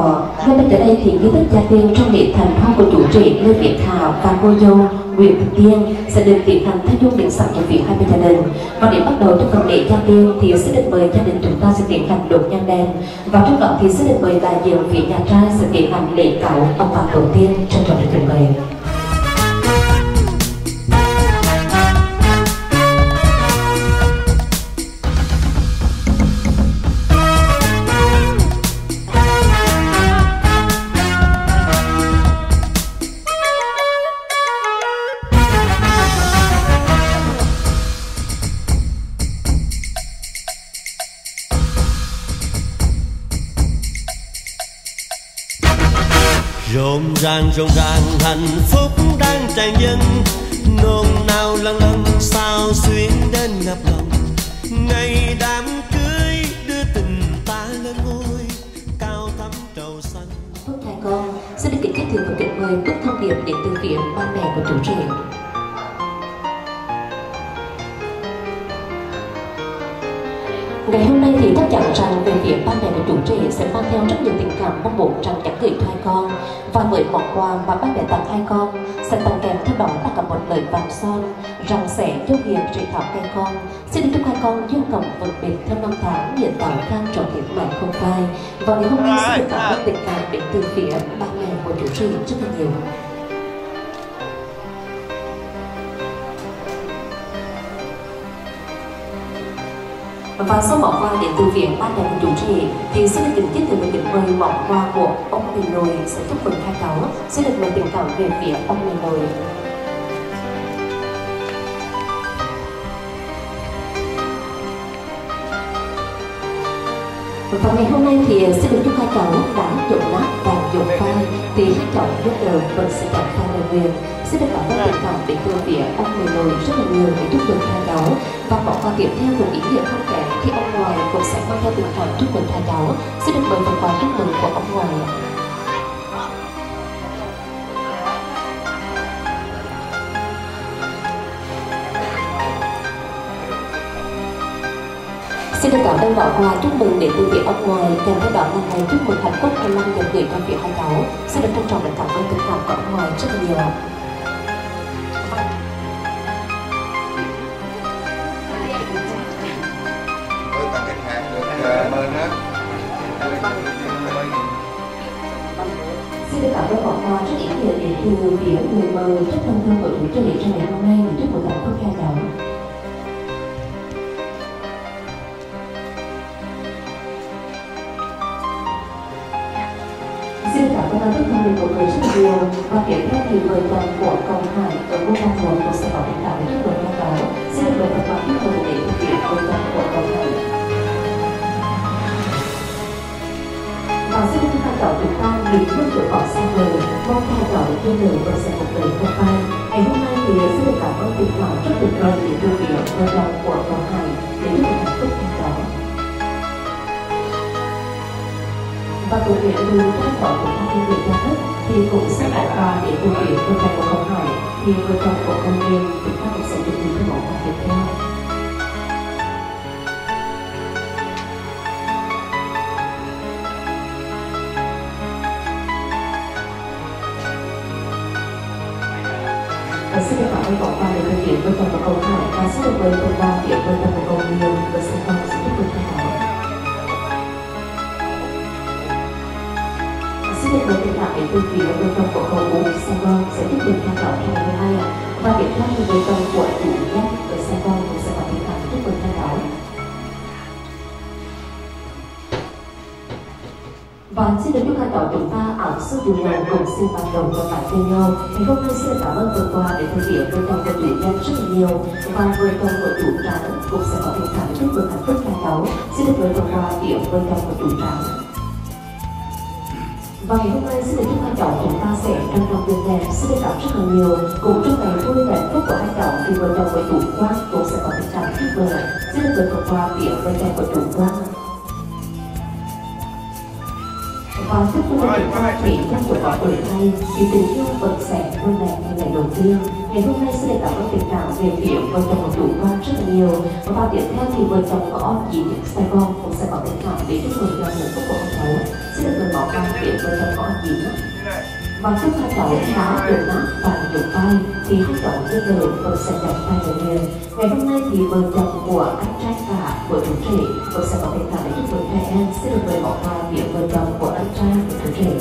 ngay bên tới đây thì nghi thức gia tiên trong điện thành phong của chủ trì lê việt thảo và cô dâu Nguyễn Thị Tiên sẽ được tiến hành theo dung điện sẵn cho phía hai bên gia đình. Và để bắt đầu cho phần lễ gia tiên thì sẽ được mời gia đình chúng ta sẽ tiến hành đốt nhang đèn và trong đó thì sẽ được mời bà diệu vị nhà trai sẽ tiến hành lễ cầu ông bà đầu tiên trong trò được trình bày ràng rộn ràng, hạnh phúc đang tràn dâng nôn nao lâng lâng, sao xuyến đến ngập lòng. Ngày đám cưới đưa tình ta lên ngôi, cao thắm trầu xanh. Phúc thầy con, xin được kính khách thường và kính mời bức thông điệp đến từ viện ba mẹ của chủ trì Ngày hôm nay thì chắc chắn rằng về phía ba mẹ của chủ trì sẽ mang theo rất nhiều tình cảm mong muốn rằng chẳng gửi hai con. Và với món quà mà ba mẹ tặng hai con, sẽ tặng kèm theo đó là cả một lời vàng son rằng sẽ vô hiền trị thọ hai con. Xin chúc hai con dương cộng vượt biệt theo năm tháng hiện tạo khang trọn hiệp mẹ không phai. Và ngày hôm nay sẽ được cảm ơn tình cảm đến từ phía ba mẹ của chủ trì rất là nhiều. Và sau món quà đến từ viện ban đại của chủ trì thì xin được kính tiếp với kính mời món quà của ông Bình Nồi sẽ chúc mừng hai cháu xin được mời tình cảm về phía ông Bình Nồi và ngày hôm nay thì, xin được chúc hai cháu đã dụng nát và dụng phai thì hai cháu giúp đỡ vẫn sẽ cảm khai lời nguyện xin được cảm ơn tình cảm đến từ phía ông người nội rất là nhiều để chúc mừng hai cháu và món quà tiếp theo cũng ý nghĩa không kém khi ông ngoài cũng sẽ mang theo tình cảm chúc mừng hai cháu xin được mời phần quà chúc mừng của ông ngoài. Xin được cảm ơn món quà chúc mừng đến từ phía ông ngoài kèm theo đó là ngày chúc mừng hạnh phúc 25 được gửi cho phía hai cháu. Xin được trân trọng được cảm ơn tình cảm của ông ngoài rất là nhiều Xin được cảm ơn bọn con rất ý nghĩa đến từ phía người mời rất thân thương của chủ trì trong ngày hôm nay để chúc mừng hạnh phúc hai cháu. Xin cảm ơn ơn thông điệp của người rất nhiều và tiếp theo thì mời toàn của công Hải ở Ngô Văn một của Sài Gòn Lãnh đạo với chúc mừng hai cháu. Xin được mời phần quà tiếp tục để thực hiện công tác của công Hải. Và xin được hai cháu chúng ta nghỉ bước tuổi họ xa vời, mong thay đổi trên đường và sẽ một đời không phai. Ngày hôm nay thì xin được cảm ơn tình cảm rất tuyệt vời đến từ phía cơ đoàn của con Hải để được hạnh phúc hai đó. và tổ điện từ các vợ của các thiên viện gia thì cũng sẽ bỏ qua để tổ điện cơ đồng của con hải thì cơ đồng của công viên chúng ta cũng sẽ chuẩn bị cho món quà tiếp theo công hải và xin được mời phần quà hiện vợ của công viên và xin con sẽ tiếp tục của họ. Xin được mời tình cảm đến từ phía vợ chồng của cầu U Sài sẽ tiếp tục tham khảo trong ngày hôm và tiếp theo với vợ của chủ và xin được chúc hai cậu chúng ta ảo sức điều nhà cùng xin bắt đầu cho bạn bên nhau. Ngày hôm nay xin cảm ơn vừa qua để thực hiện với chồng của chủ nhân rất là nhiều. Và với chồng của chủ trắng cũng sẽ có thể cảm chúc được hạnh phúc hai cháu xin được với vừa qua điểm với chồng của chủ trắng và ngày hôm nay xin được chúc hai cháu chúng ta sẽ trong trọng việc đẹp xin được cảm rất là nhiều. Cùng chúc ngày vui hạnh phúc của hai cháu thì vợ chồng của chủ quan cũng sẽ có tình cảm tuyệt vời xin được mời vừa qua điểm với chồng của chủ quan và chúc cho gia đình ta bị nhân dục vào tuổi thay thì tình yêu bật sẻ vui vẻ như ngày đầu tiên. Ngày hôm nay sẽ được cảm ơn tình cảm về biểu và tổng của chủ quan rất là nhiều. Và vào tiếp theo thì vợ chồng có chị Sài Gòn cũng sẽ có tình cảm để chúc mừng cho hạnh phúc của ông cháu xin được mời bỏ qua biểu vợ chồng có chị và chúc hai cháu khá được mắt và được tay thì hai cháu rất đời vợ sẽ đẹp tay của mình ngày hôm nay thì vợ chồng của anh trai cả của chủ trẻ vợ sẽ có tình cảm để chúc mừng hai em sẽ được mời bỏ qua để vợ chồng của anh trai của chủ trẻ.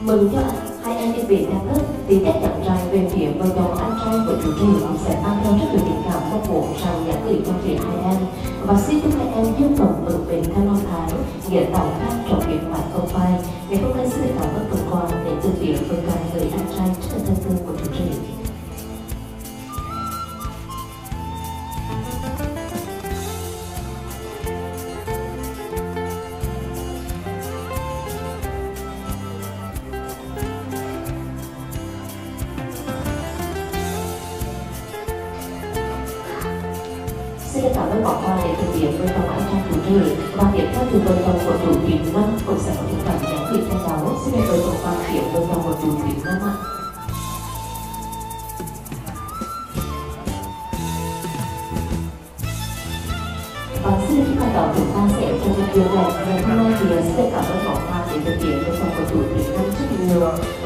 Mừng cho anh hai em đi về nhà thất thì chắc chắn rằng về phía vợ chồng anh trai của chủ trì cũng sẽ mang theo rất nhiều tình cảm mong muốn rằng nhắn gửi cho phía hai em. Và xin chúc hai em dân tộc vững bình theo long thái nghĩa tổng khang trọng vẹn ngoài công phai. Ngày hôm nay xin được cảm ơn tuần qua để từ phía vợ chồng người anh trai rất là thân thương của chủ trì từ vợ chồng của chủ tịch Năm của sẽ có tình cảm Nhãn gửi Thanh cháu. Xin được mời tổng quan điểm vợ chồng của chủ tịch Năm ạ. Và xin được chúc hai cháu chúng ta sẽ cùng một điều này Ngày hôm nay thì xin được cảm ơn bỏ qua để thực hiện vợ chồng của chủ tịch Năm rất là nhiều.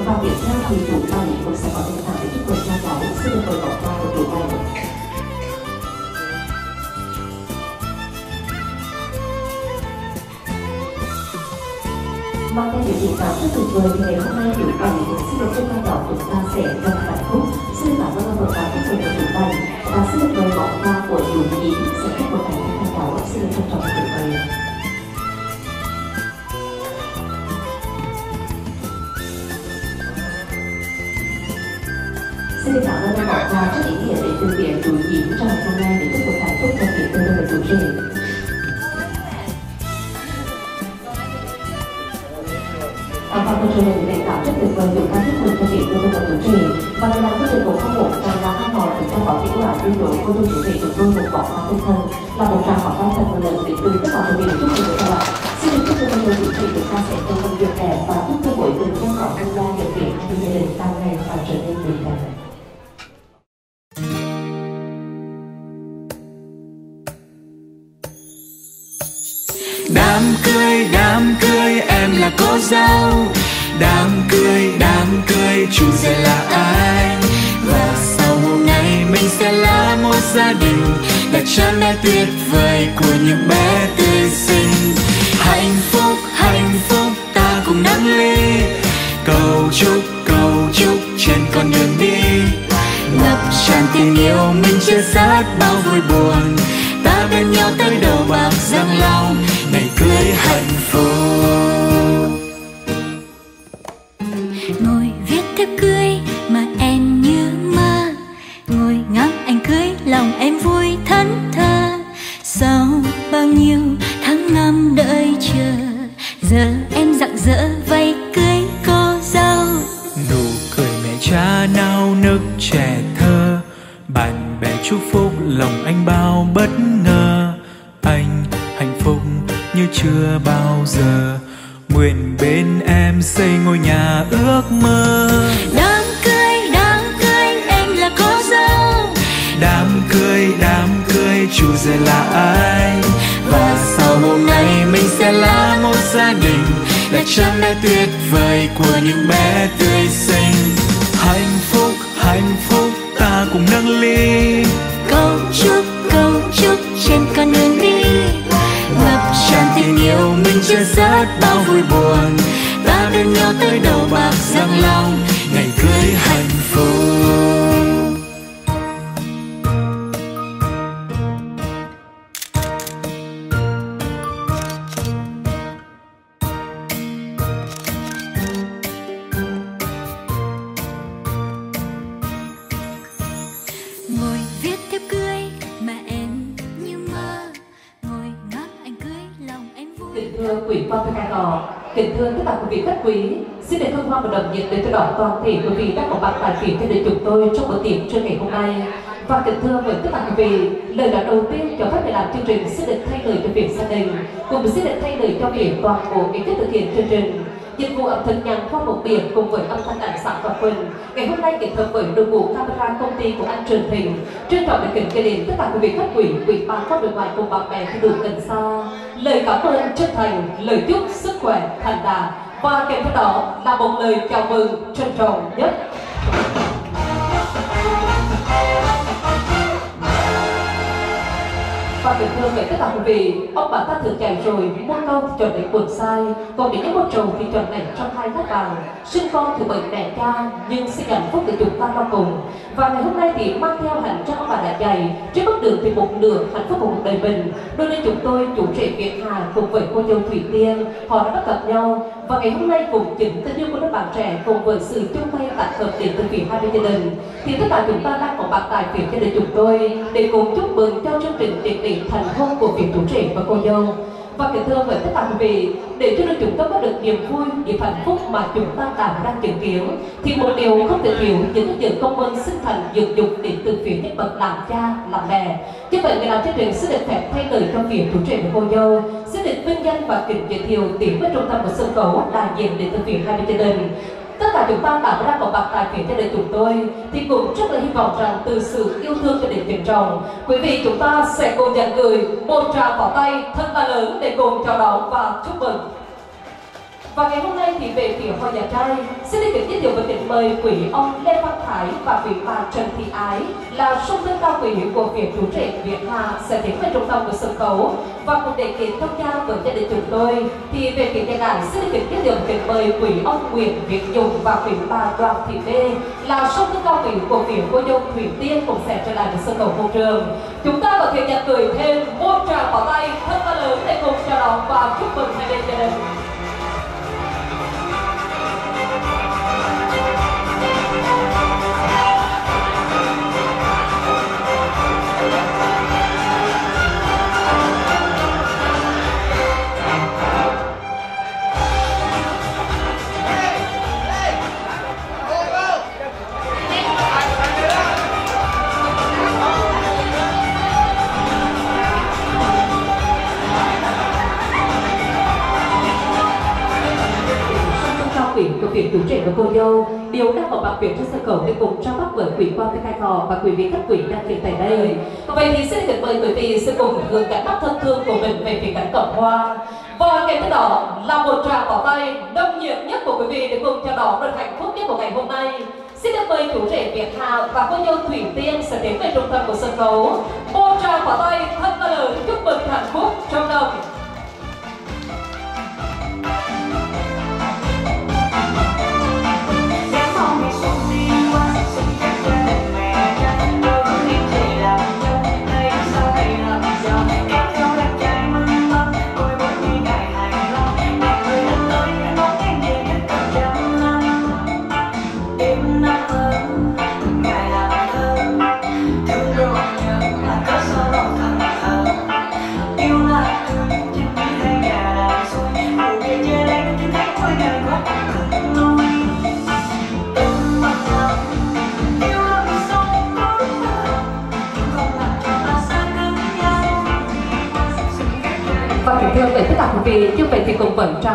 Và tiếp theo thì chủ ba lý cũng sẽ có tình cảm để chúc mừng cho cháu. Xin được mời bỏ qua của chủ mang đến những tình cảm rất tuyệt vời thì ngày hôm nay chủ bảy xin được chúc các cháu chúng ta sẽ gặp hạnh phúc xin cảm ơn các bậc giáo các của chủ bảy và xin được mời bỏ qua của chủ nhí sẽ kết một thành các cháu xin được trân trọng tuyệt vời Xin cảm ơn các bỏ qua rất ý nghĩa để từ biệt chủ nhí trong ngày hôm nay để tiếp tục hạnh phúc cho việc tôi là chủ rể và qua câu để tạo chất lượng vời được ca khúc mừng thực hiện của tôi chủ trì và đây là chương trình của không một rằng là hát mòn được trong có tiếng là tuyên đối của tôi chủ trì được tôi một bỏ qua tinh thần là một tràng hỏi tay thật một lần để từ tất cả mọi người chúc mừng được các bạn xin được chúc mừng tôi chủ trì được ca sẽ công công việc đẹp và chúc cho buổi tình nhân họ tham gia điều kiện thì gia đình tăng ngày và trở nên vui vẻ đám cưới đám cưới, em là cô dâu đám cưới đám cưới, chủ sẽ là ai? Và sau hôm nay mình sẽ là một gia đình là cha mẹ tuyệt vời của những bé tươi sinh hạnh phúc hạnh phúc, ta cùng nâng ly. Cầu chúc cầu chúc trên con đường đi. Ngập tràn tình yêu mình chia sẻ bao vui buồn. Ta bên nhau tới đầu bạc răng long ngày cưới hạnh phúc. Chúc phúc lòng anh bao bất ngờ. Anh hạnh phúc như chưa bao giờ. Nguyện bên em xây ngôi nhà ước mơ. Đám cưới đám cưới em là cô dâu. Đám cưới đám cưới chủ rể là ai? Và sau hôm nay mình sẽ là một gia đình là cha mẹ tuyệt vời của những bé tươi xinh. Hạnh phúc hạnh phúc ta cùng nâng ly trên con đường đi. Ngập tràn tình yêu, mình chưa rớt bao vui buồn. Ta bên nhau tới đầu bạc răng lòng một và đồng nhiệt đến từ đó toàn thể quý vị đã có mặt tại phía trên đời chúng tôi trong buổi tiệc trưa ngày hôm nay. Và kính thưa với tất cả quý vị, lời nói đầu tiên cho phép để làm chương trình sẽ được thay lời cho việc gia đình, cùng sẽ được thay lời cho việc toàn bộ ekip thực hiện chương trình. Dịch vụ ẩm thực nhàn qua một biển cùng với âm thanh đặc sản và quỳnh ngày hôm nay kết hợp với đội ngũ camera công ty của anh truyền hình trân trọng để kính kể đến tất cả quý vị khách quỷ quỷ ban các nước ngoài cùng bạn bè khi đường gần xa. Lời cảm ơn chân thành lời chúc sức khỏe thành đạt và kèm theo đó là một lời chào mừng trân trọng nhất. Và kính thưa với tất cả quý vị, ông bà ta thường chạy rồi mua câu thì chọn đến buồn sai. Còn đến những một trầu thì chọn này trong hai thắt vàng. Sinh con thì bệnh đẻ cha, nhưng sinh hạnh phúc để chúng ta lo cùng. Và ngày hôm nay thì mang theo hạnh cho ông bà đã dày trên bước đường thì một nửa hạnh phúc của cuộc đời mình. Đôi nên chúng tôi chủ trì Việt Hà cùng với cô dâu Thủy Tiên. Họ đã bắt gặp nhau và ngày hôm nay cùng chính tình yêu của các bạn trẻ cùng với sự chung tay tập hợp đến từ phía hai bên gia đình, thì tất cả chúng ta đang có mặt tại phía gia đình chúng tôi để cùng chúc mừng cho chương trình tiệc tỷ thành hôn của việc chủ trì và cô dâu và kính thưa với tất cả quý vị, để cho được chúng ta có được niềm vui, niềm hạnh phúc mà chúng ta đang đang chứng kiến thì một điều không thể thiếu chính là những công ơn sinh thành dưỡng dục đến từ phía những bậc làm cha, làm mẹ. Như vậy, người làm chương trình sẽ được phép thay lời trong việc chủ trì của cô dâu. Sẽ được vinh danh và kính giới thiệu tiến với trung tâm của sân khấu đại diện đến từ phía hai bên gia đình tất cả chúng ta đã đang có mặt tại phía cho đời chúng tôi thì cũng rất là hy vọng rằng từ sự yêu thương cho đến tuyển trọng quý vị chúng ta sẽ cùng nhận gửi một tràng vào tay thật là lớn để cùng chào đón và chúc mừng và ngày hôm nay thì về phía hội nhà trai, xin được giới thiệu và kính mời quý ông Lê Văn Thái và quý bà Trần Thị Ái là song thân cao quý của viện chủ trì Việt Hà sẽ tiến về trung tâm của sân khấu. Và cùng để kiến thông gia với gia đình chúng tôi, thì về phía nhà gái xin được giới thiệu kính mời quý ông Nguyễn Việt dũng và quý bà Đoàn Thị bê là song thân cao quý của viện cô dâu Thủy Tiên cũng sẽ trở lại với sân khấu công trường. Chúng ta có thể nhận gửi thêm một tràng pháo tay thật là lớn để cùng chào đón và chúc mừng hai bên gia đình. Của cô dâu điều đang có bạc quyền trên sân khấu để cùng trao bắt với quỷ quan với khai cò và quý vị khách quỷ đang hiện tại đây. Vậy thì xin được mời quý vị sẽ cùng hướng cả mắt thân thương của mình về phía cánh cổng hoa. Và kèm theo đó là một tràng bỏ tay đông nhiệt nhất của quý vị để cùng chào đón được hạnh phúc nhất của ngày hôm nay. Xin được mời chủ trì Việt Hà và cô dâu Thủy Tiên sẽ đến về trung tâm của sân khấu. Một tràng pháo tay thật là lớn chúc mừng hạnh phúc trong đồng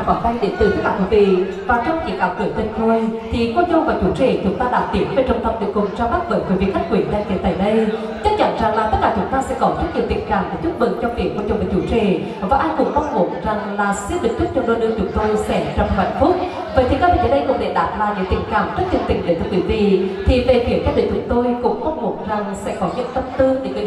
vào vẫn trao tay đến từ tất cả quý vị và trong chuyện ảo cưới tên khôi thì cô dâu và chủ trì chúng ta đã tiến về trung tâm để cùng cho bắt với quý vị khách quý đang hiện tại đây. Chắc chắn rằng là tất cả chúng ta sẽ có rất nhiều tình cảm và chúc mừng cho việc cô dâu và chủ trì và ai cũng mong muốn rằng là sẽ được chúc cho đôi đương chúng tôi sẽ trong hạnh phúc. Vậy thì các vị tới đây cùng để đạt là những tình cảm rất chân tình đến từ quý vị. Thì về phía các vị chúng tôi cũng mong muốn rằng sẽ có những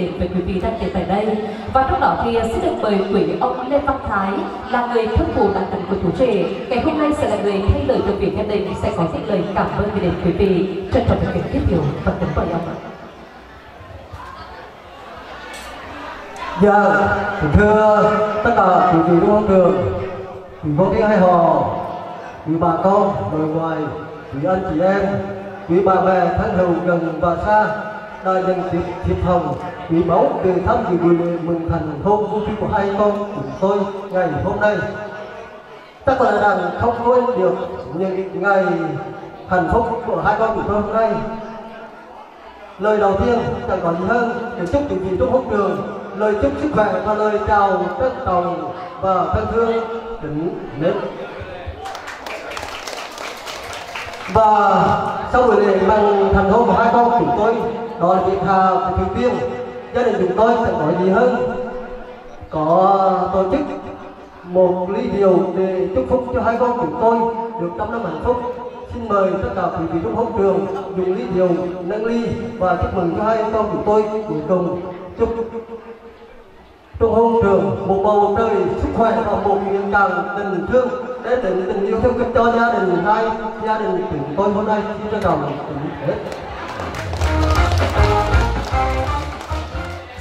đến với quý vị đang hiện tại đây. Và trong đó thì sẽ được mời quý ông Lê Văn Thái là người thương phụ đặc tình của chủ trì. Ngày hôm nay sẽ là người thay lời cho việc gia đình sẽ có những lời cảm ơn về đến quý vị. Trân trọng được việc tiếp hiểu và kính mời ông ạ. Dạ, yeah, thưa tất cả quý vị trong hội trường, quý vô kinh hay hò, quý bà con, người ngoài quý anh chị em, quý bà mẹ thân hữu gần và xa, đa dân thiệp, thiệp hồng, quý báu về thăm dự buổi lễ mừng thành hôn vui của hai con chúng tôi ngày hôm nay. Ta còn là rằng không quên được những ngày hạnh phúc của hai con chúng tôi hôm nay. Lời đầu tiên chẳng còn gì hơn để chúc quý vị trong hôn trường. Lời chúc sức khỏe và lời chào trân trọng và thân thương đến nếp. Và sau buổi lễ bằng thành hôn của hai con chúng tôi đó là việc hà thủy tiên. Gia đình chúng tôi sẽ nói gì hơn? Có tổ chức một ly rượu để chúc phúc cho hai con chúng tôi được trăm năm hạnh phúc. Xin mời tất cả quý vị trong hôn trường dùng ly rượu, nâng ly và chúc mừng cho hai con chúng tôi cuối cùng chúc trong hôn trường một bầu trời sức khỏe và một miền càng tình thương. Để tình tình yêu thương cho gia đình hai, gia đình chúng tôi hôm nay xin trân trọng kính hết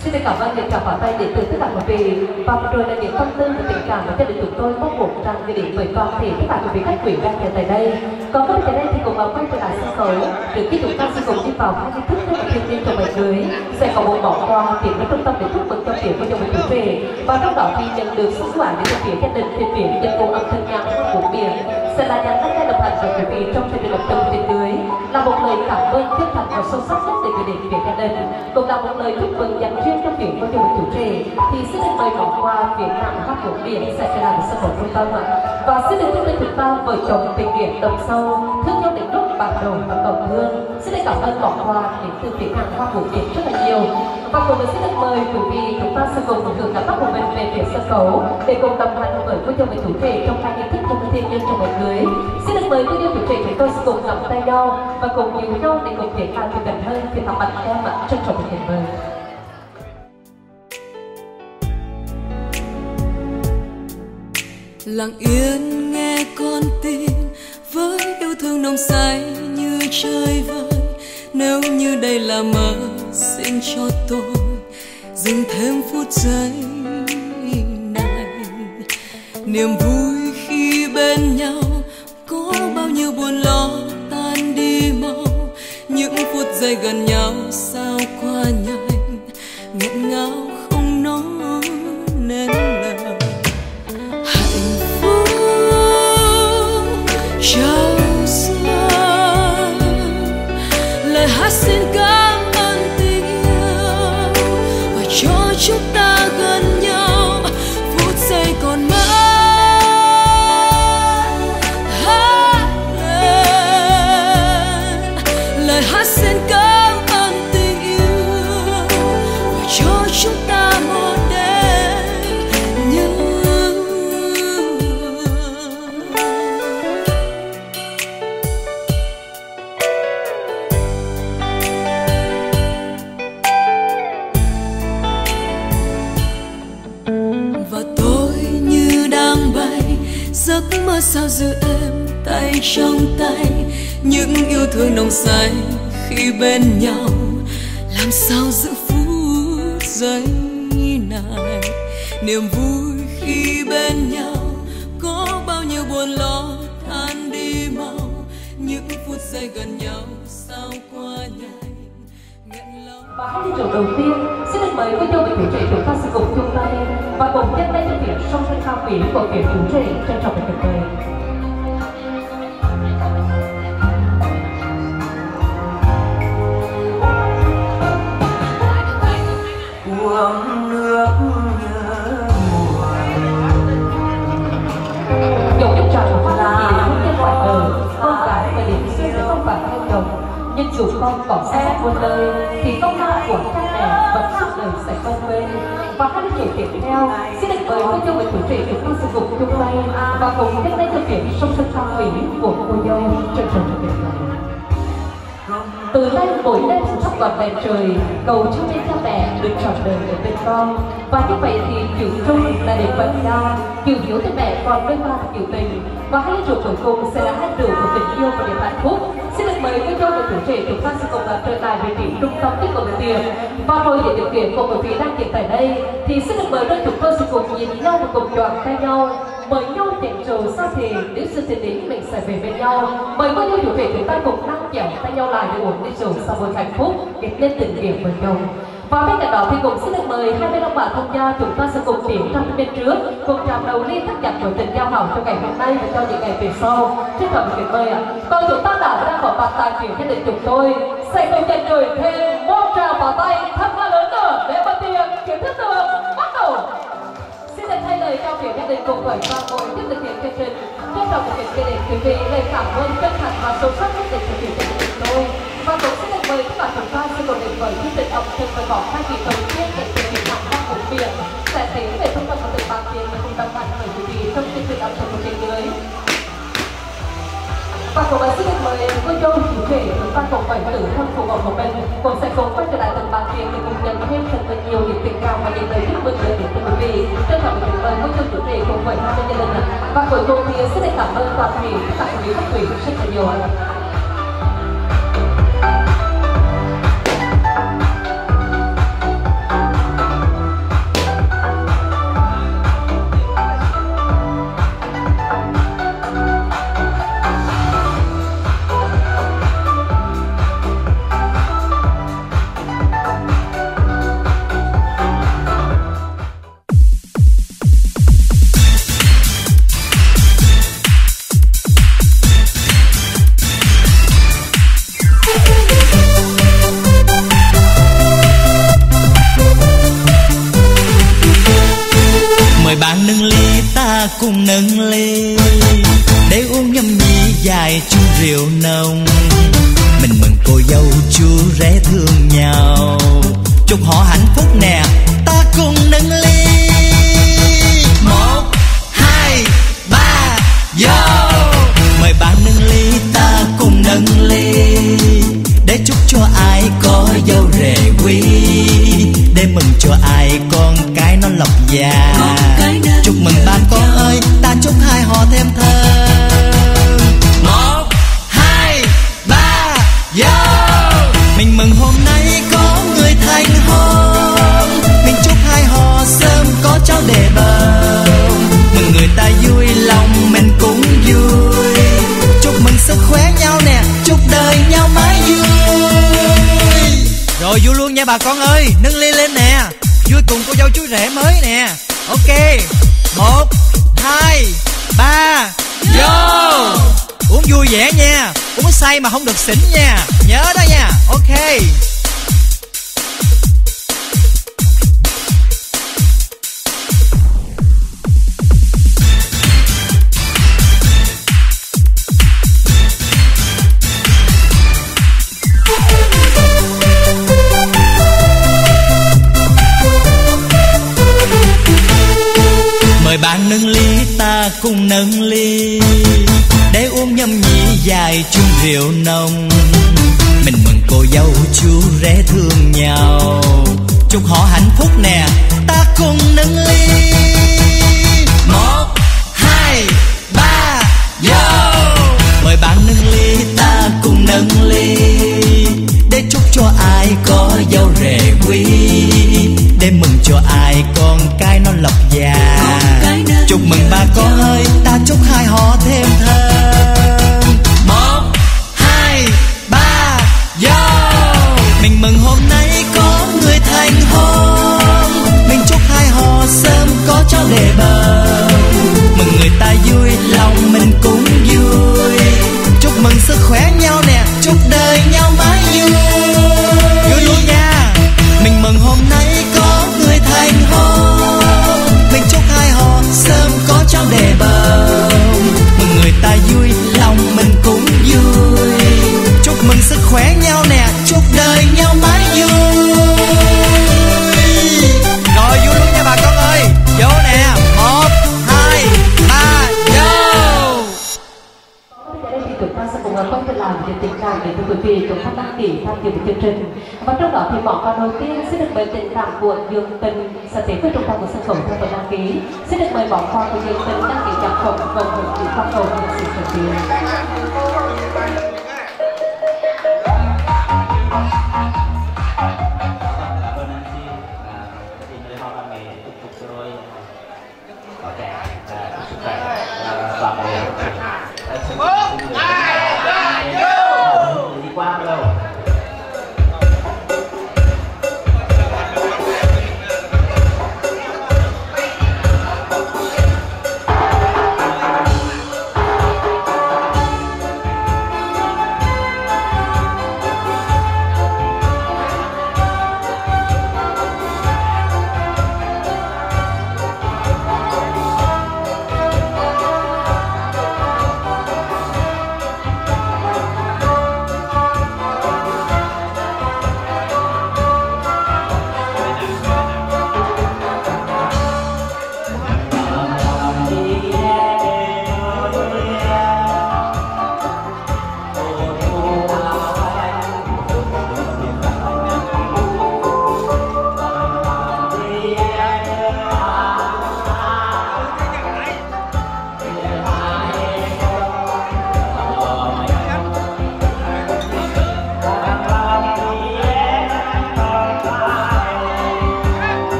Xin được cảm ơn những cặp pháo tay đến từ tất cả quý vị. Và vừa rồi là những tâm tư và tình cảm mà gia đình chúng tôi mong muốn rằng gửi đến với toàn thể tất cả quý vị khách quý đang chờ tại đây. Còn có tại đây thì cùng vào quay trở lại sân khấu trước khi chúng ta sẽ cùng đi vào hai nghi thức rất là thiêng của trong người cưới sẽ có một món quà tiền đến trung tâm để chúc mừng cho tiền của chồng mình về và trong đó thì nhận được số khỏe đến từ phía gia đình thiên viện nhân công âm thanh nhạc của biển. Sẽ là nhà tay đồng hành với quý vị trong chương trình lập tâm lời cảm ơn thiết thành và sâu sắc nhất để gửi đến Việt Nam đình cũng là một lời chúc mừng dành riêng cho chuyện của chồng chủ trì. Thì xin được mời bỏ qua việt nam các cuộc biển sẽ trở lại sân khấu trung tâm ạ. Và xin được chúc mừng chúng ta vợ chồng tình nghĩa đồng sâu, thương nhau đến lúc bạn đầu và cộng thương. Xin được cảm ơn bỏ qua đến từ Việt hàng các cuộc biển rất là nhiều và cùng với xin được mời, quý vị chúng ta sẽ cùng thưởng cảm giác của mình về phía sân khấu để cùng đồng hành với cô chồng và chủ thể trong hai nghi thức trong thiên nhiên trong một cưới xin được mời cô dâu chủ thể chúng tôi sẽ cùng nắm tay nhau và cùng nhiều nhau để cùng triển khai gần hơn thì thăm mặt em ạ trân trọng tuyệt mời. lặng yên nghe con tim với yêu thương nồng say như trời vơi nếu như đây là mơ, xin cho tôi dừng thêm phút giây này. Niềm vui khi bên nhau có bao nhiêu buồn lo tan đi mau. Những phút giây gần nhau sao qua nhanh, nghẹn ngào giấc sao giữ em tay trong tay? Những yêu thương nồng say khi bên nhau, làm sao giữ phút giây này? Niềm vui khi bên nhau, có bao nhiêu buồn lo tan đi mau? Những phút giây gần nhau sao qua nhanh? Và không thị trường đầu tiên cô dâu và chủ trì chúng ta sẽ cùng chung tay và cùng tiếp tay thực hiện song song cao quý của việc chủ trì trân trọng và tuyệt vời uống nước nhớ những trò hoa là không kết quả đời con cái và điểm xưa không phải theo chồng nhưng dù con còn xa muôn nơi thì công lao của cha mẹ vẫn suốt đời sẽ không quên. Và hai chủ tiếp theo. Xin được mời cô dâu và chủ trì chúng ta sự dụng chung tay và cùng cách đây thực hiện song song cao quý của cô dâu trân trọng tuyệt vời từ đây mỗi đêm sắp còn đèn trời. Cầu cho bên cha mẹ được trọn đời ở bên con. Và như vậy thì kiểu chung là để vẫn nhau kiểu hiếu thì mẹ còn bên ba kiểu tình. Và hai rượu cuối cùng sẽ là hai rượu của tình yêu và niềm hạnh phúc. Xin được mời quý chủ trì chúng ta sẽ cùng làm trở lại vị trí trung tâm tiếp của người tiền. Và rồi để điều kiện của quý vị đang hiện tại đây, thì xin được mời đôi chúng tôi sẽ cùng nhìn nhau và cùng chọn tay nhau. Mời nhau nhận trầu xa thì, nếu sự tình đến mình sẽ về bên nhau. Mời bao nhiêu chủ thể chúng ta cùng đang chặt tay nhau lại để uống ly rượu sau buổi hạnh phúc kết lên tình nghĩa với nhau và bên cạnh đó thì cũng xin được mời hai bên ông bà thông gia chúng ta sẽ cùng tiến trong bên trước, cùng chào đầu liên tất cả của tình giao hảo cho ngày hôm nay và cho những ngày về sau. Trân trọng tuyệt vời ạ. Còn chúng ta đã đang có bàn tài chuyển gia đình chúng tôi. Sẽ cùng nhận gửi thêm một tràng vào tay thật là lớn nữa để bật tiền kiến thức được. Bắt đầu. Xin được thay lời cho phía gia đình cùng với toàn hội tiếp thực hiện chương trình. Trân trọng thực hiện gia đình quý vị lời cảm ơn chân thành và sâu sắc nhất định của phía gia đình chúng tôi. Và cũng xin với mời các bạn chúng ta sẽ cùng đến với chương trình ẩm thực và vỏ hai vị đầu tiên để thực hiện hàng năm vùng biển sẽ thấy về thông tin của từng bàn tiền và cùng đồng hành với quý vị trong chương trình ẩm thực của trên dưới. Và cũng xin được mời cô dâu chủ thể của ban cộng bảy nữ thân phù hợp của mình cũng sẽ cùng quay trở lại từng bàn tiền để cùng nhận thêm thật là nhiều những tình cảm và những lời chúc mừng đến từ quý vị. Trân trọng được mời cô dâu chủ thể cùng với hai bên gia đình và cuối cùng thì xin được cảm ơn toàn thể tất cả quý vị khách quý rất là nhiều. Bà con ơi, nâng ly lên nè. Vui cùng cô dâu chú rể mới nè. Ok, một, hai, ba. Vô. Uống vui vẻ nha, uống say mà không được xỉn nha. Nhớ đó nha. Ok. Dài chung rượu nồng. Mình mừng cô dâu chú rể thương nhau. Chúc họ hạnh phúc nè ta cùng nâng ly. Một hai ba vô. Mời bạn nâng ly ta cùng nâng ly. Để chúc cho ai có dâu rể quý. Để mừng cho ai con cái nó lộc già. Chúc mừng ba con ơi ta chúc hai họ thêm thơm để bầu mừng người ta vui lòng mình cũng tham dự chương trình. Và trong đó thì món quà đầu tiên sẽ được mời tình cảm của Dương Tình sẽ đến với trung tâm của sân khấu theo phần đăng ký. Sẽ được mời món quà của Dương Tình đăng ký nhạc phẩm và hưởng của khoa cầu nghệ sĩ chuẩn bị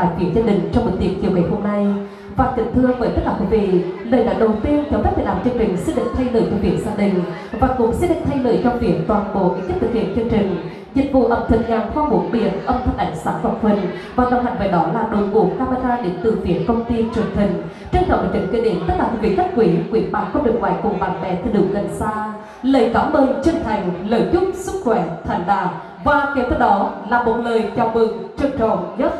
bài viết gia đình trong buổi tiệc chiều ngày hôm nay. Và kính thưa với tất cả quý vị, lời nói đầu tiên theo phép để làm chương trình xin được thay lời cho việc gia đình và cũng xin được thay lời cho việc toàn bộ ekip thực hiện chương trình. Dịch vụ ẩm thực nhàn khoa bốn biển âm thanh ánh sáng và phần và đồng hành với đó là đội ngũ camera đến từ phía công ty truyền hình. Trân trọng được kính đến tất cả quý vị khách quý quý bạn không được ngoài cùng bạn bè thân đường gần xa. Lời cảm ơn chân thành lời chúc sức khỏe thành đạt. Và kèm theo đó là một lời chào mừng trân trọng nhất.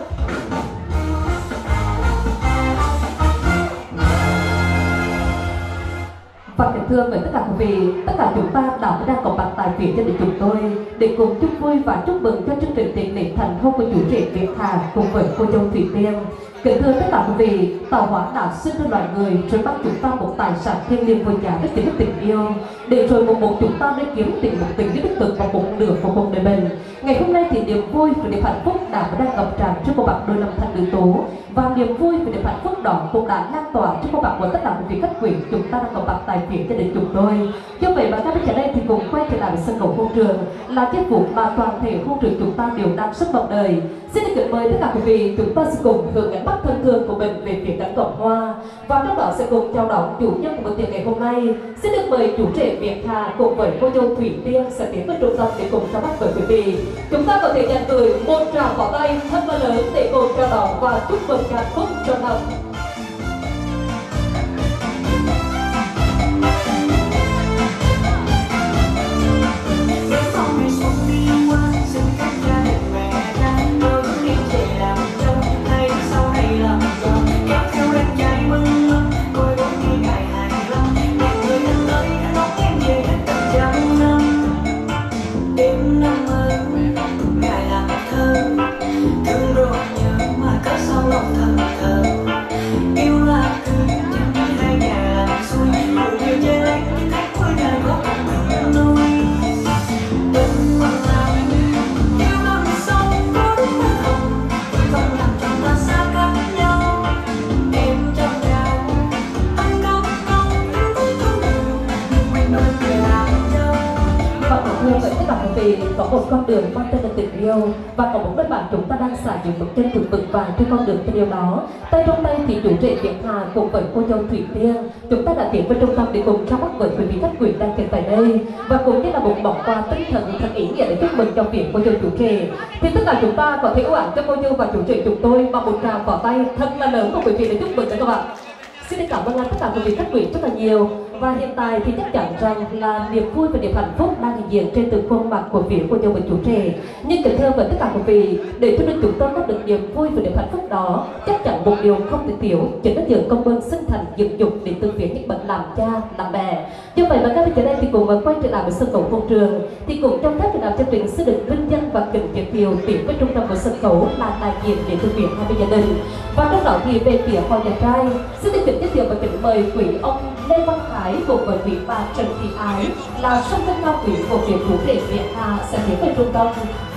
Thương thưa với tất cả quý vị, tất cả chúng ta đã đang có mặt tại phía gia đình chúng tôi để cùng chúc vui và chúc mừng cho chương trình tiệc lễ thành hôn của chủ trì Việt Hà cùng với cô dâu Thủy Tiên. Kính thưa tất cả quý vị, tạo hóa đã sinh ra loài người rồi bắt chúng ta một tài sản thiêng liêng vô giá đó chính tình yêu. Để rồi một một chúng ta đã kiếm tình một tình đích thực và một nửa và một đời bền. Ngày hôm nay thì niềm vui và niềm hạnh phúc đã và đang ngập tràn trước cô bạc đôi năm thanh nữ tố và niềm vui và niềm hạnh phúc đó cũng đã lan tỏa trước cô bạc của tất cả quý vị khách quý chúng ta đang có bạn tài phiệt gia đình chúng tôi. Do vậy mà các bây đây thì cùng quay trở lại với sân khấu hôn trường là tiết mục mà toàn thể hôn trường chúng ta đều đang rất mong đời. Xin được kính mời tất cả quý vị chúng ta sẽ cùng hưởng ánh bắt thân thương của mình về phía cánh cổng hoa và trong đó sẽ cùng chào đón chủ nhân của buổi tiệc ngày hôm nay. Xin được mời chủ trì Việt Hà cùng với cô dâu Thủy Tiên sẽ tiến vào trung tâm để cùng chào mắt với quý vị. Chúng ta có thể nhận gửi một tràng pháo tay thật là lớn để cùng chào đón và chúc mừng ca khúc cho năm. Con đường mang tên là tình yêu. Và có một đôi bạn chúng ta đang xả những bước chân thực vững vàng trên con đường tình yêu đó. Tay trong tay thì chủ trệ Việt Hà cùng với cô dâu Thủy Tiên, chúng ta đã tiến với trung tâm để cùng ra mắt với quý vị khách quý đang hiện tại đây. Và cũng như là một món quà tinh thần thật ý nghĩa để chúc mừng cho việc cô dâu chủ trì. Thì tất cả chúng ta có thể ưu cho cô dâu và chủ trì chúng tôi bằng một tràng vỏ tay thật là lớn của quý vị để chúc mừng các bạn. Xin cảm ơn tất cả quý vị khách quý rất là nhiều và hiện tại thì chắc chắn rằng là niềm vui và niềm hạnh phúc đang hiện diện trên từng khuôn mặt của phía của nhân vật chủ trì. Nhưng kính thưa với tất cả quý vị, để cho nên chúng tôi có được niềm vui và niềm hạnh phúc đó, chắc chắn một điều không thể thiếu, chính là những công ơn sinh thành dựng dục để từ phía những bậc làm cha, làm mẹ. Như vậy mà các vị trở đây thì cùng quay trở lại với sân khấu công trường. Thì cũng trong các trường đạo chương trình sẽ được vinh danh và kính giới thiệu tiến với trung tâm của sân khấu là đại diện để từ phía hai bên gia đình. Và trong đó thì về phía họ nhà trai, xin được kính giới thiệu và kính mời quý ông Lê Văn Thái cùng với quý bà Trần Thị Ái là song thân cao quý của tuyển thủ thể Việt Hà sẽ tiến về trung tâm.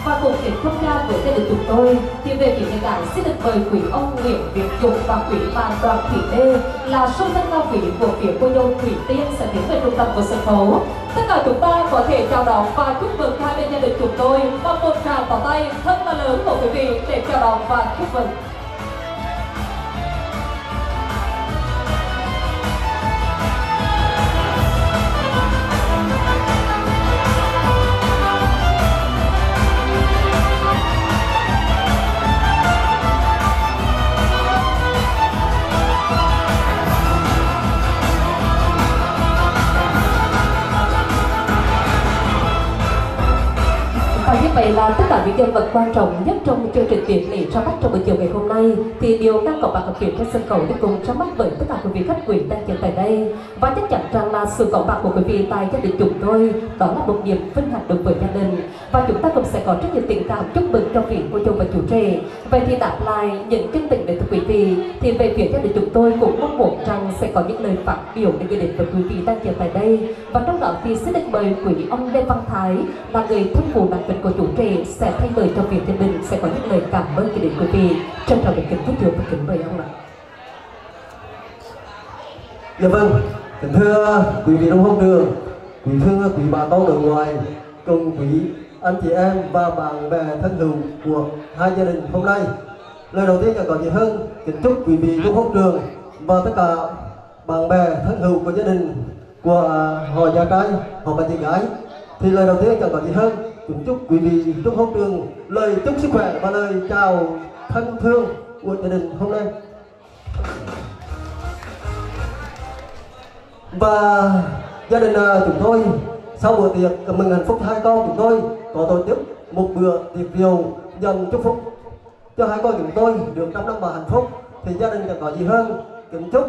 Và cùng kết thông gia với gia đình chúng tôi, thì về phía hiện tại xin được mời quý ông Nguyễn Việt Dũng và quý bà Đoàn Thủy Lê là song thân cao quý của phía cô dâu Thủy Tiên sẽ tiến về trung tâm của sân khấu. Tất cả chúng ta có thể chào đón và chúc mừng hai bên gia đình chúng tôi bằng một tràng tỏ tay thật là lớn của quý vị để chào đón và chúc mừng. Vậy là tất cả những nhân vật quan trọng nhất trong chương trình tiệc lễ ra mắt trong buổi chiều ngày hôm nay thì đều đang có mặt ở phía trên sân khấu để cùng ra mắt với tất cả quý vị khách quý đang chờ tại đây. Và chắc chắn rằng là sự cộng bạc của quý vị tại gia đình chúng tôi đó là một niềm vinh hạnh đối với gia đình. Và chúng ta cũng sẽ có rất nhiều tình cảm chúc mừng cho vị cô dâu và chủ trì. Vậy thì đáp lại những chân tình đến từ quý vị, thì về phía gia đình chúng tôi cũng mong muốn rằng sẽ có những lời phát biểu để gửi đến với quý vị đang chờ tại đây. Và trong đó thì sẽ được mời quý ông Lê Văn Thái là người thân phụ đặc biệt của chủ trì sẽ thay lời cho việc thiên bình sẽ có những lời cảm ơn gửi đến quý vị trong trọng được kính giới thiệu và kính mời ông ạ Dạ vâng, kính thưa quý vị trong hôn đường, quý thưa quý bà con ở ngoài, cùng quý anh chị em và bạn bè thân hữu của hai gia đình hôm nay. Lời đầu tiên là có gì hơn, kính chúc quý vị trong hôn đường và tất cả bạn bè thân hữu của gia đình của họ gia trai, họ bà chị gái. Thì lời đầu tiên chẳng có gì hơn, cũng chúc quý vị, chúc hậu trường lời chúc sức khỏe và lời chào thân thương của gia đình hôm nay. và gia đình à, chúng tôi, sau bữa tiệc mừng hạnh phúc hai con chúng tôi, có tổ chức một bữa tiệc rượu dành chúc phúc cho hai con chúng tôi được trăm năm và hạnh phúc thì gia đình chẳng có gì hơn, kính chúc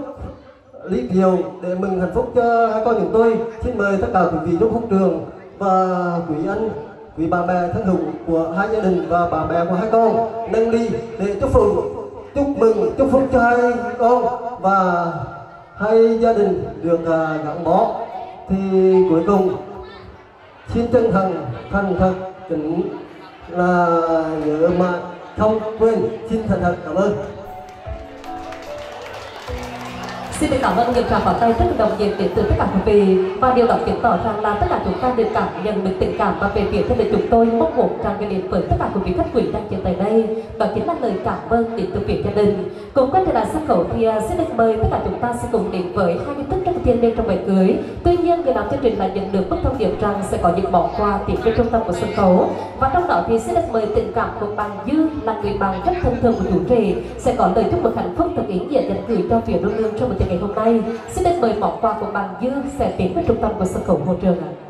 lý kiều để mừng hạnh phúc cho hai con chúng tôi xin mời tất cả quý vị trong hôn trường và quý anh quý bà bè thân hữu của hai gia đình và bà bè của hai con nâng ly để chúc phúc. Chúc mừng, chúc phúc cho hai con và hai gia đình được à, gắn bó. Thì cuối cùng, xin chân thành thành thật, kính là nhớ mà không quên, xin thành thật cảm ơn. Xin được cảm ơn những tràng pháo tay rất là đồng nhiệt đến từ tất cả quý vị. Và điều đó chứng tỏ rằng là tất cả chúng ta được cảm nhận được tình cảm và về phía thân để chúng tôi mong muốn tràn gửi đến với tất cả quý vị khách quý đang hiện tại đây, đó chính là lời cảm ơn đến từ phía gia đình cùng có thể là sân khấu thì à, uh, xin được mời tất cả chúng ta sẽ cùng đến với hai nghi thức rất thiên liêng trong ngày cưới tuy nhiên người làm chương trình đã nhận được bức thông điệp rằng sẽ có những món quà tiếp về trung tâm của sân khấu và trong đó thì sẽ được mời tình cảm của bạn Dư là người bạn rất thân thương của chủ trì sẽ có lời chúc mừng hạnh phúc thật ý nghĩa dành gửi cho phía đôi lương trong một ngày hôm nay xin được mời món quà của bạn Dư sẽ tiến với trung tâm của sân khấu Hồ Trường ạ. À.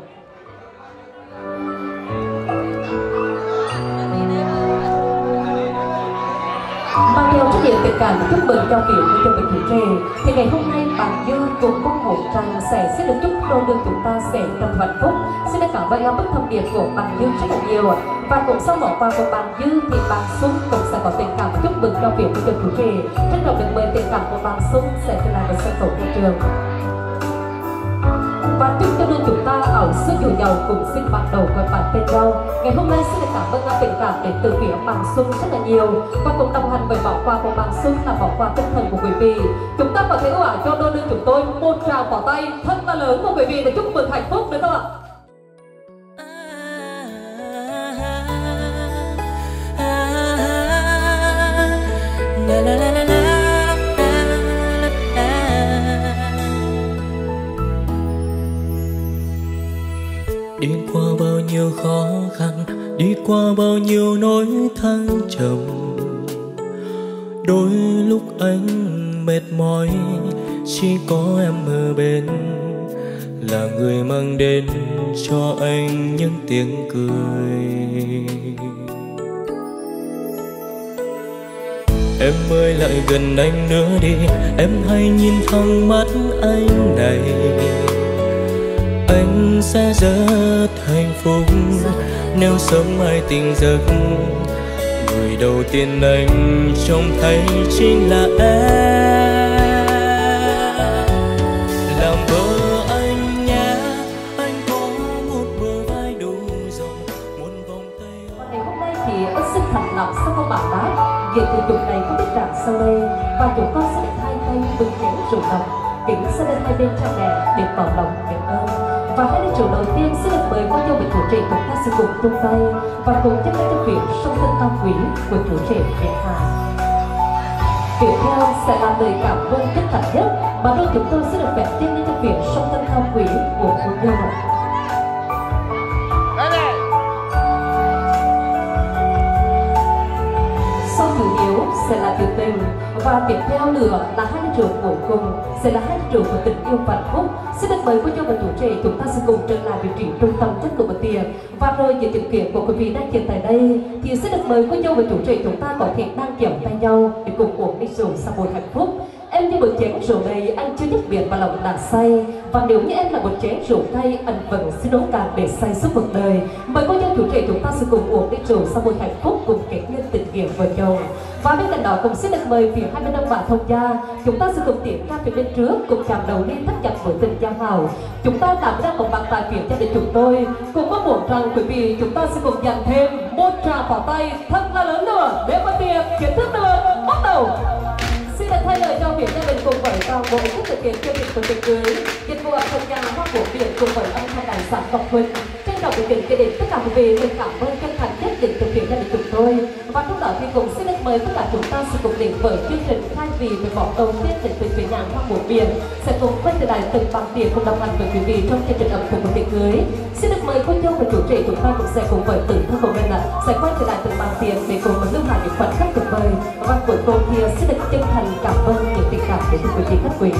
rất nhiều tình cảm chúc mừng cho việc của chương trình chủ trì, thì ngày hôm nay bạn Dư cũng có một trang sẽ sẽ được chúc đôi đường chúng ta sẽ trong hạnh phúc. Xin được cảm ơn bức thông điệp của bạn Dư rất là nhiều và cũng sau mở qua của bạn Dư thì bạn Xuân cũng sẽ có tình cảm chúc mừng cho việc của chương chủ trì. Rất là được mời tình cảm của bạn Xuân sẽ trở lại với sân khấu của trường. Và chúc ta ở sức dù giàu cùng sinh bạn đầu gọi bạn tên nhau. Ngày hôm nay xin được cảm ơn tình cảm đến từ phía bằng Xuân rất là nhiều. Và cùng đồng hành với bỏ qua của bạn Xuân là bỏ qua tinh thần của quý vị. Chúng ta có thể ưu cho đôi đương chúng tôi một tràng bỏ tay thật là lớn của quý vị để chúc mừng hạnh phúc, được không ạ? Khó khăn, đi qua bao nhiêu nỗi thăng trầm. Đôi lúc anh mệt mỏi, chỉ có em ở bên, là người mang đến cho anh những tiếng cười. Em ơi, lại gần anh nữa đi, em hãy nhìn thẳng mắt anh này anh sẽ rất hạnh phúc. Nếu sớm mai tình giấc, người đầu tiên anh trông thấy chính là em. Làm vợ anh nhé, anh có một bờ vai đủ rộng một vòng tay ngày hôm nay thì hết sức thành lập sau câu bảo bác việc thủ tục này có biết rằng sau đây và chúng con sẽ thay hai tay bưng chén rủ động kính sẽ lên hai bên cha mẹ để tỏ lòng trường đầu tiên sẽ được mời con nhau về thủ trì của ta sẽ cùng tung tay và cùng tiếp tay cho việc sông thân cao quý của chủ trì Việt Hà tiếp theo sẽ là lời cảm ơn thiết thật nhất. Mà đôi chúng tôi sẽ được vẽ tiên lên cho việc sông thân cao quý của cô dâu. Sẽ là từ tình. Và tiếp theo nữa là hai trường cuối cùng, sẽ là hai trường của tình yêu và hạnh phúc. Xin được mời cô dâu và chủ trì chúng ta sẽ cùng trở lại vị trí trung tâm chất của bữa tiệc. Và rồi những điều kiện của quý vị đang hiện tại đây, thì sẽ được mời cô dâu và chủ trì chúng ta có thể đang kiểm tay nhau để cùng uống đi rượu sau buổi hạnh phúc. Em như một chén rượu đầy anh chưa nhất biệt và lòng đã say. Và nếu như em là một chén rượu cay, anh vẫn xin uống càng để say suốt cuộc đời. Mời cô dâu chủ trì chúng ta sẽ cùng uống đi rượu sau buổi hạnh phúc cùng kết nhân tình nghĩa vợ chồng và bên cạnh đó cũng xin được mời phía hai bên ông bà thông gia Chúng ta sẽ cùng tiến ra phía bên trước cùng chạm đầu lên thắt chặt với tình giao hào Chúng ta tạm ra có mặt tại phía gia đình chúng tôi. Cũng mong muốn rằng quý vị chúng ta sẽ cùng dành thêm một tràng vào tay thật là lớn nữa Để mà tiệc kiến thức nữa bắt đầu. Xin được thay lời cho phía gia đình cùng với toàn bộ các thực hiện chương trình của tiệc cưới, dịch vụ ẩm thực nhà hoa của biển cùng với âm thanh đại sản Ngọc Huỳnh xin chào quý vị gửi đến tất cả quý vị xin cảm ơn chân thành nhất đến từ phía gia đình chúng tôi. Và lúc đó thì cũng xin được mời tất cả chúng ta sẽ cùng đến với chương trình khai vì về bỏ đầu tiên đến từ phía nhà hoa của biển sẽ cùng quay trở lại từng bằng tiền cùng đồng hành với quý vị trong chương trình ẩm thực của tiệc cưới. Xin được mời cô dâu và chủ trì chúng ta cũng sẽ cùng với tử thân của mình là sẽ quay trở lại từng bằng tiền để cùng lưu lại những khoảnh khắc tuyệt vời. Và cuối cùng thì xin được chân thành cảm ơn những tình cảm của quý vị khách quý.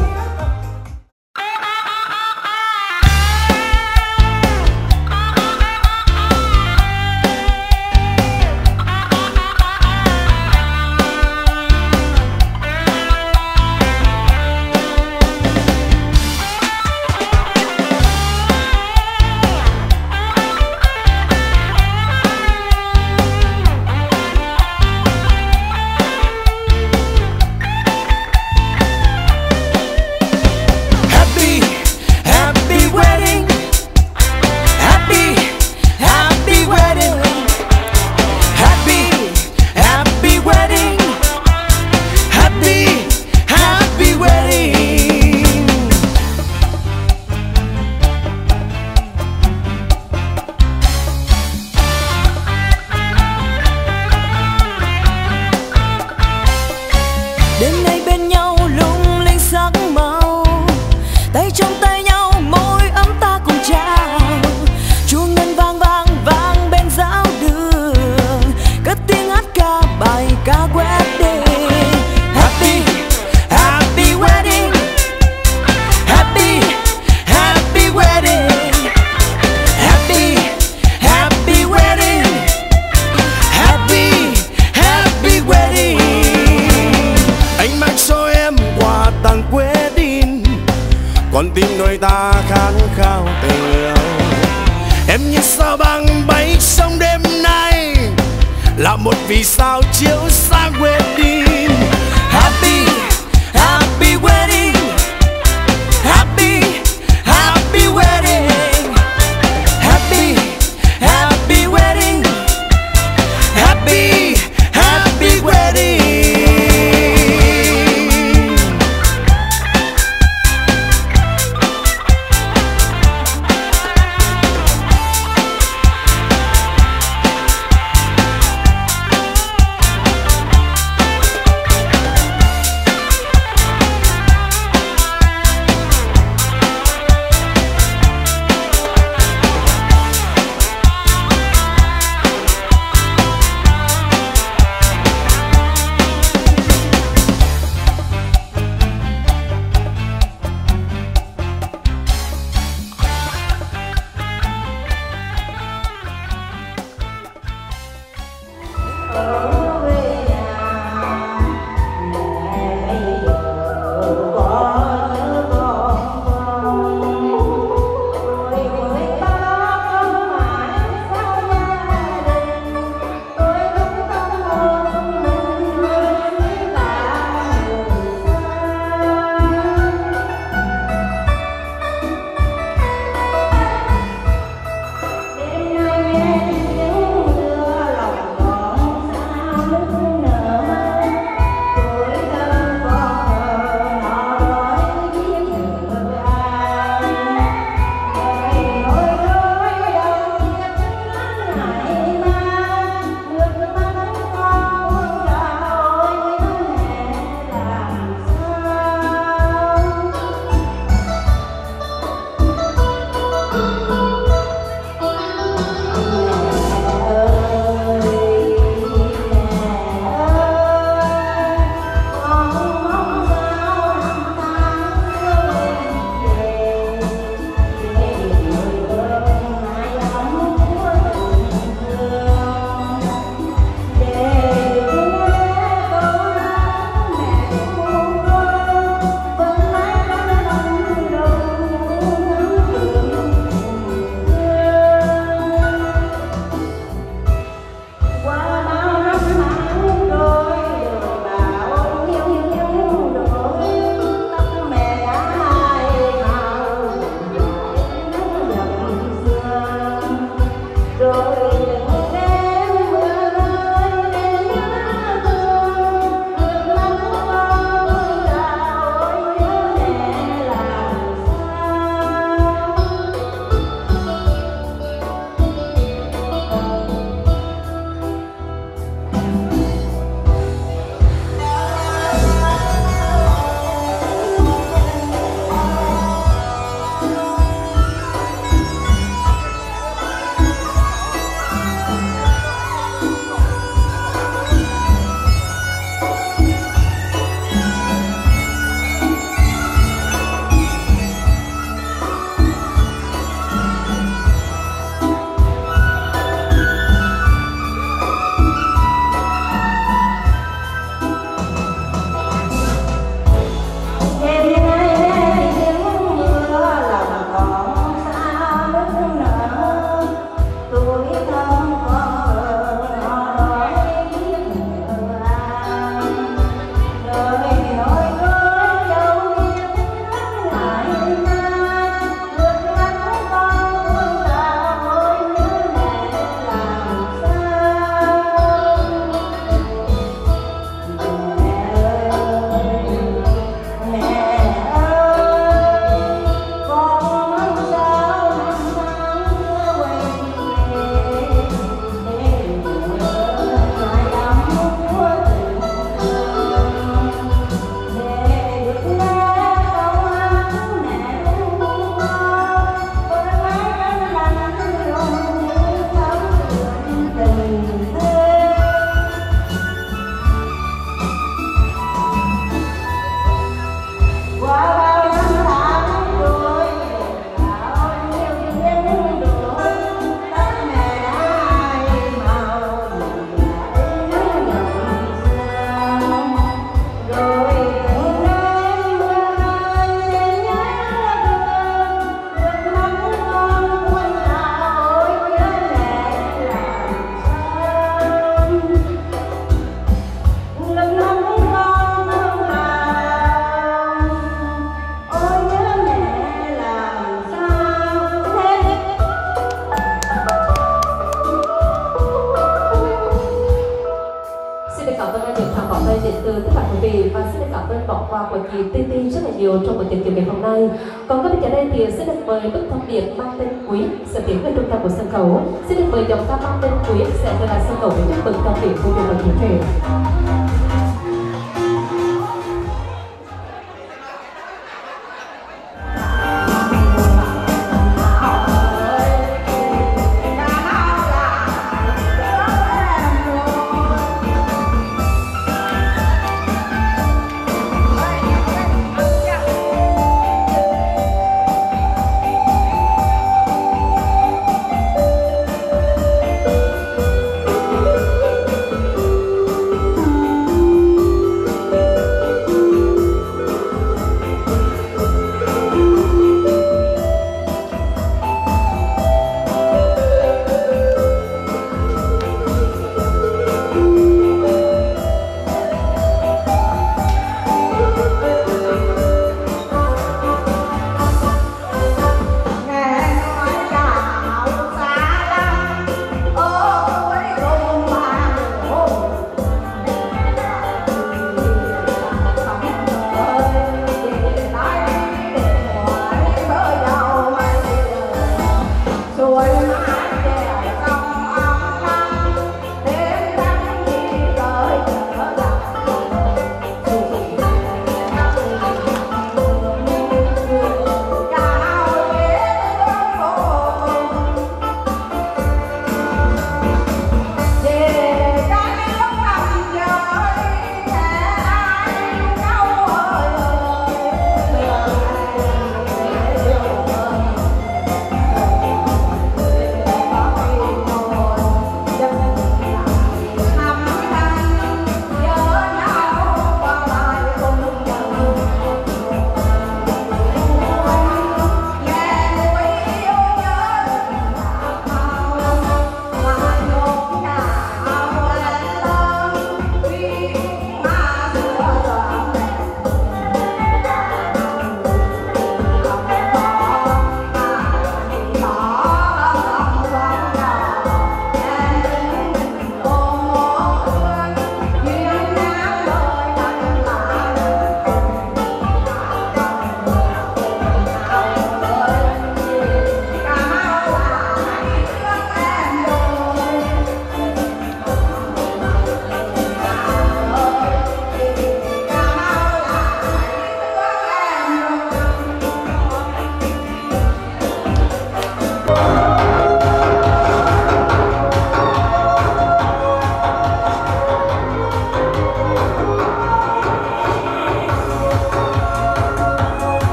mời bức thông điệp mang tên quý sẽ tiến về trung tâm của sân khấu. Xin được mời giọng ca mang tên quý sẽ trở lại sân khấu để chúc mừng thông điệp của mình.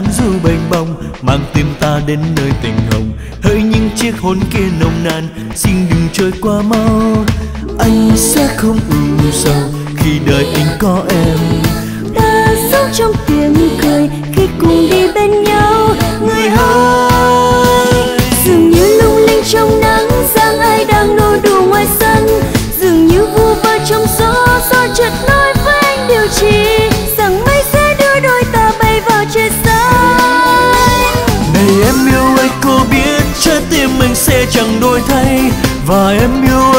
tán du bềnh bồng mang tim ta đến nơi tình hồng. Hỡi những chiếc hôn kia nồng nàn, xin đừng trôi qua mau. Anh sẽ không ưu sầu khi đời anh có em. em yêu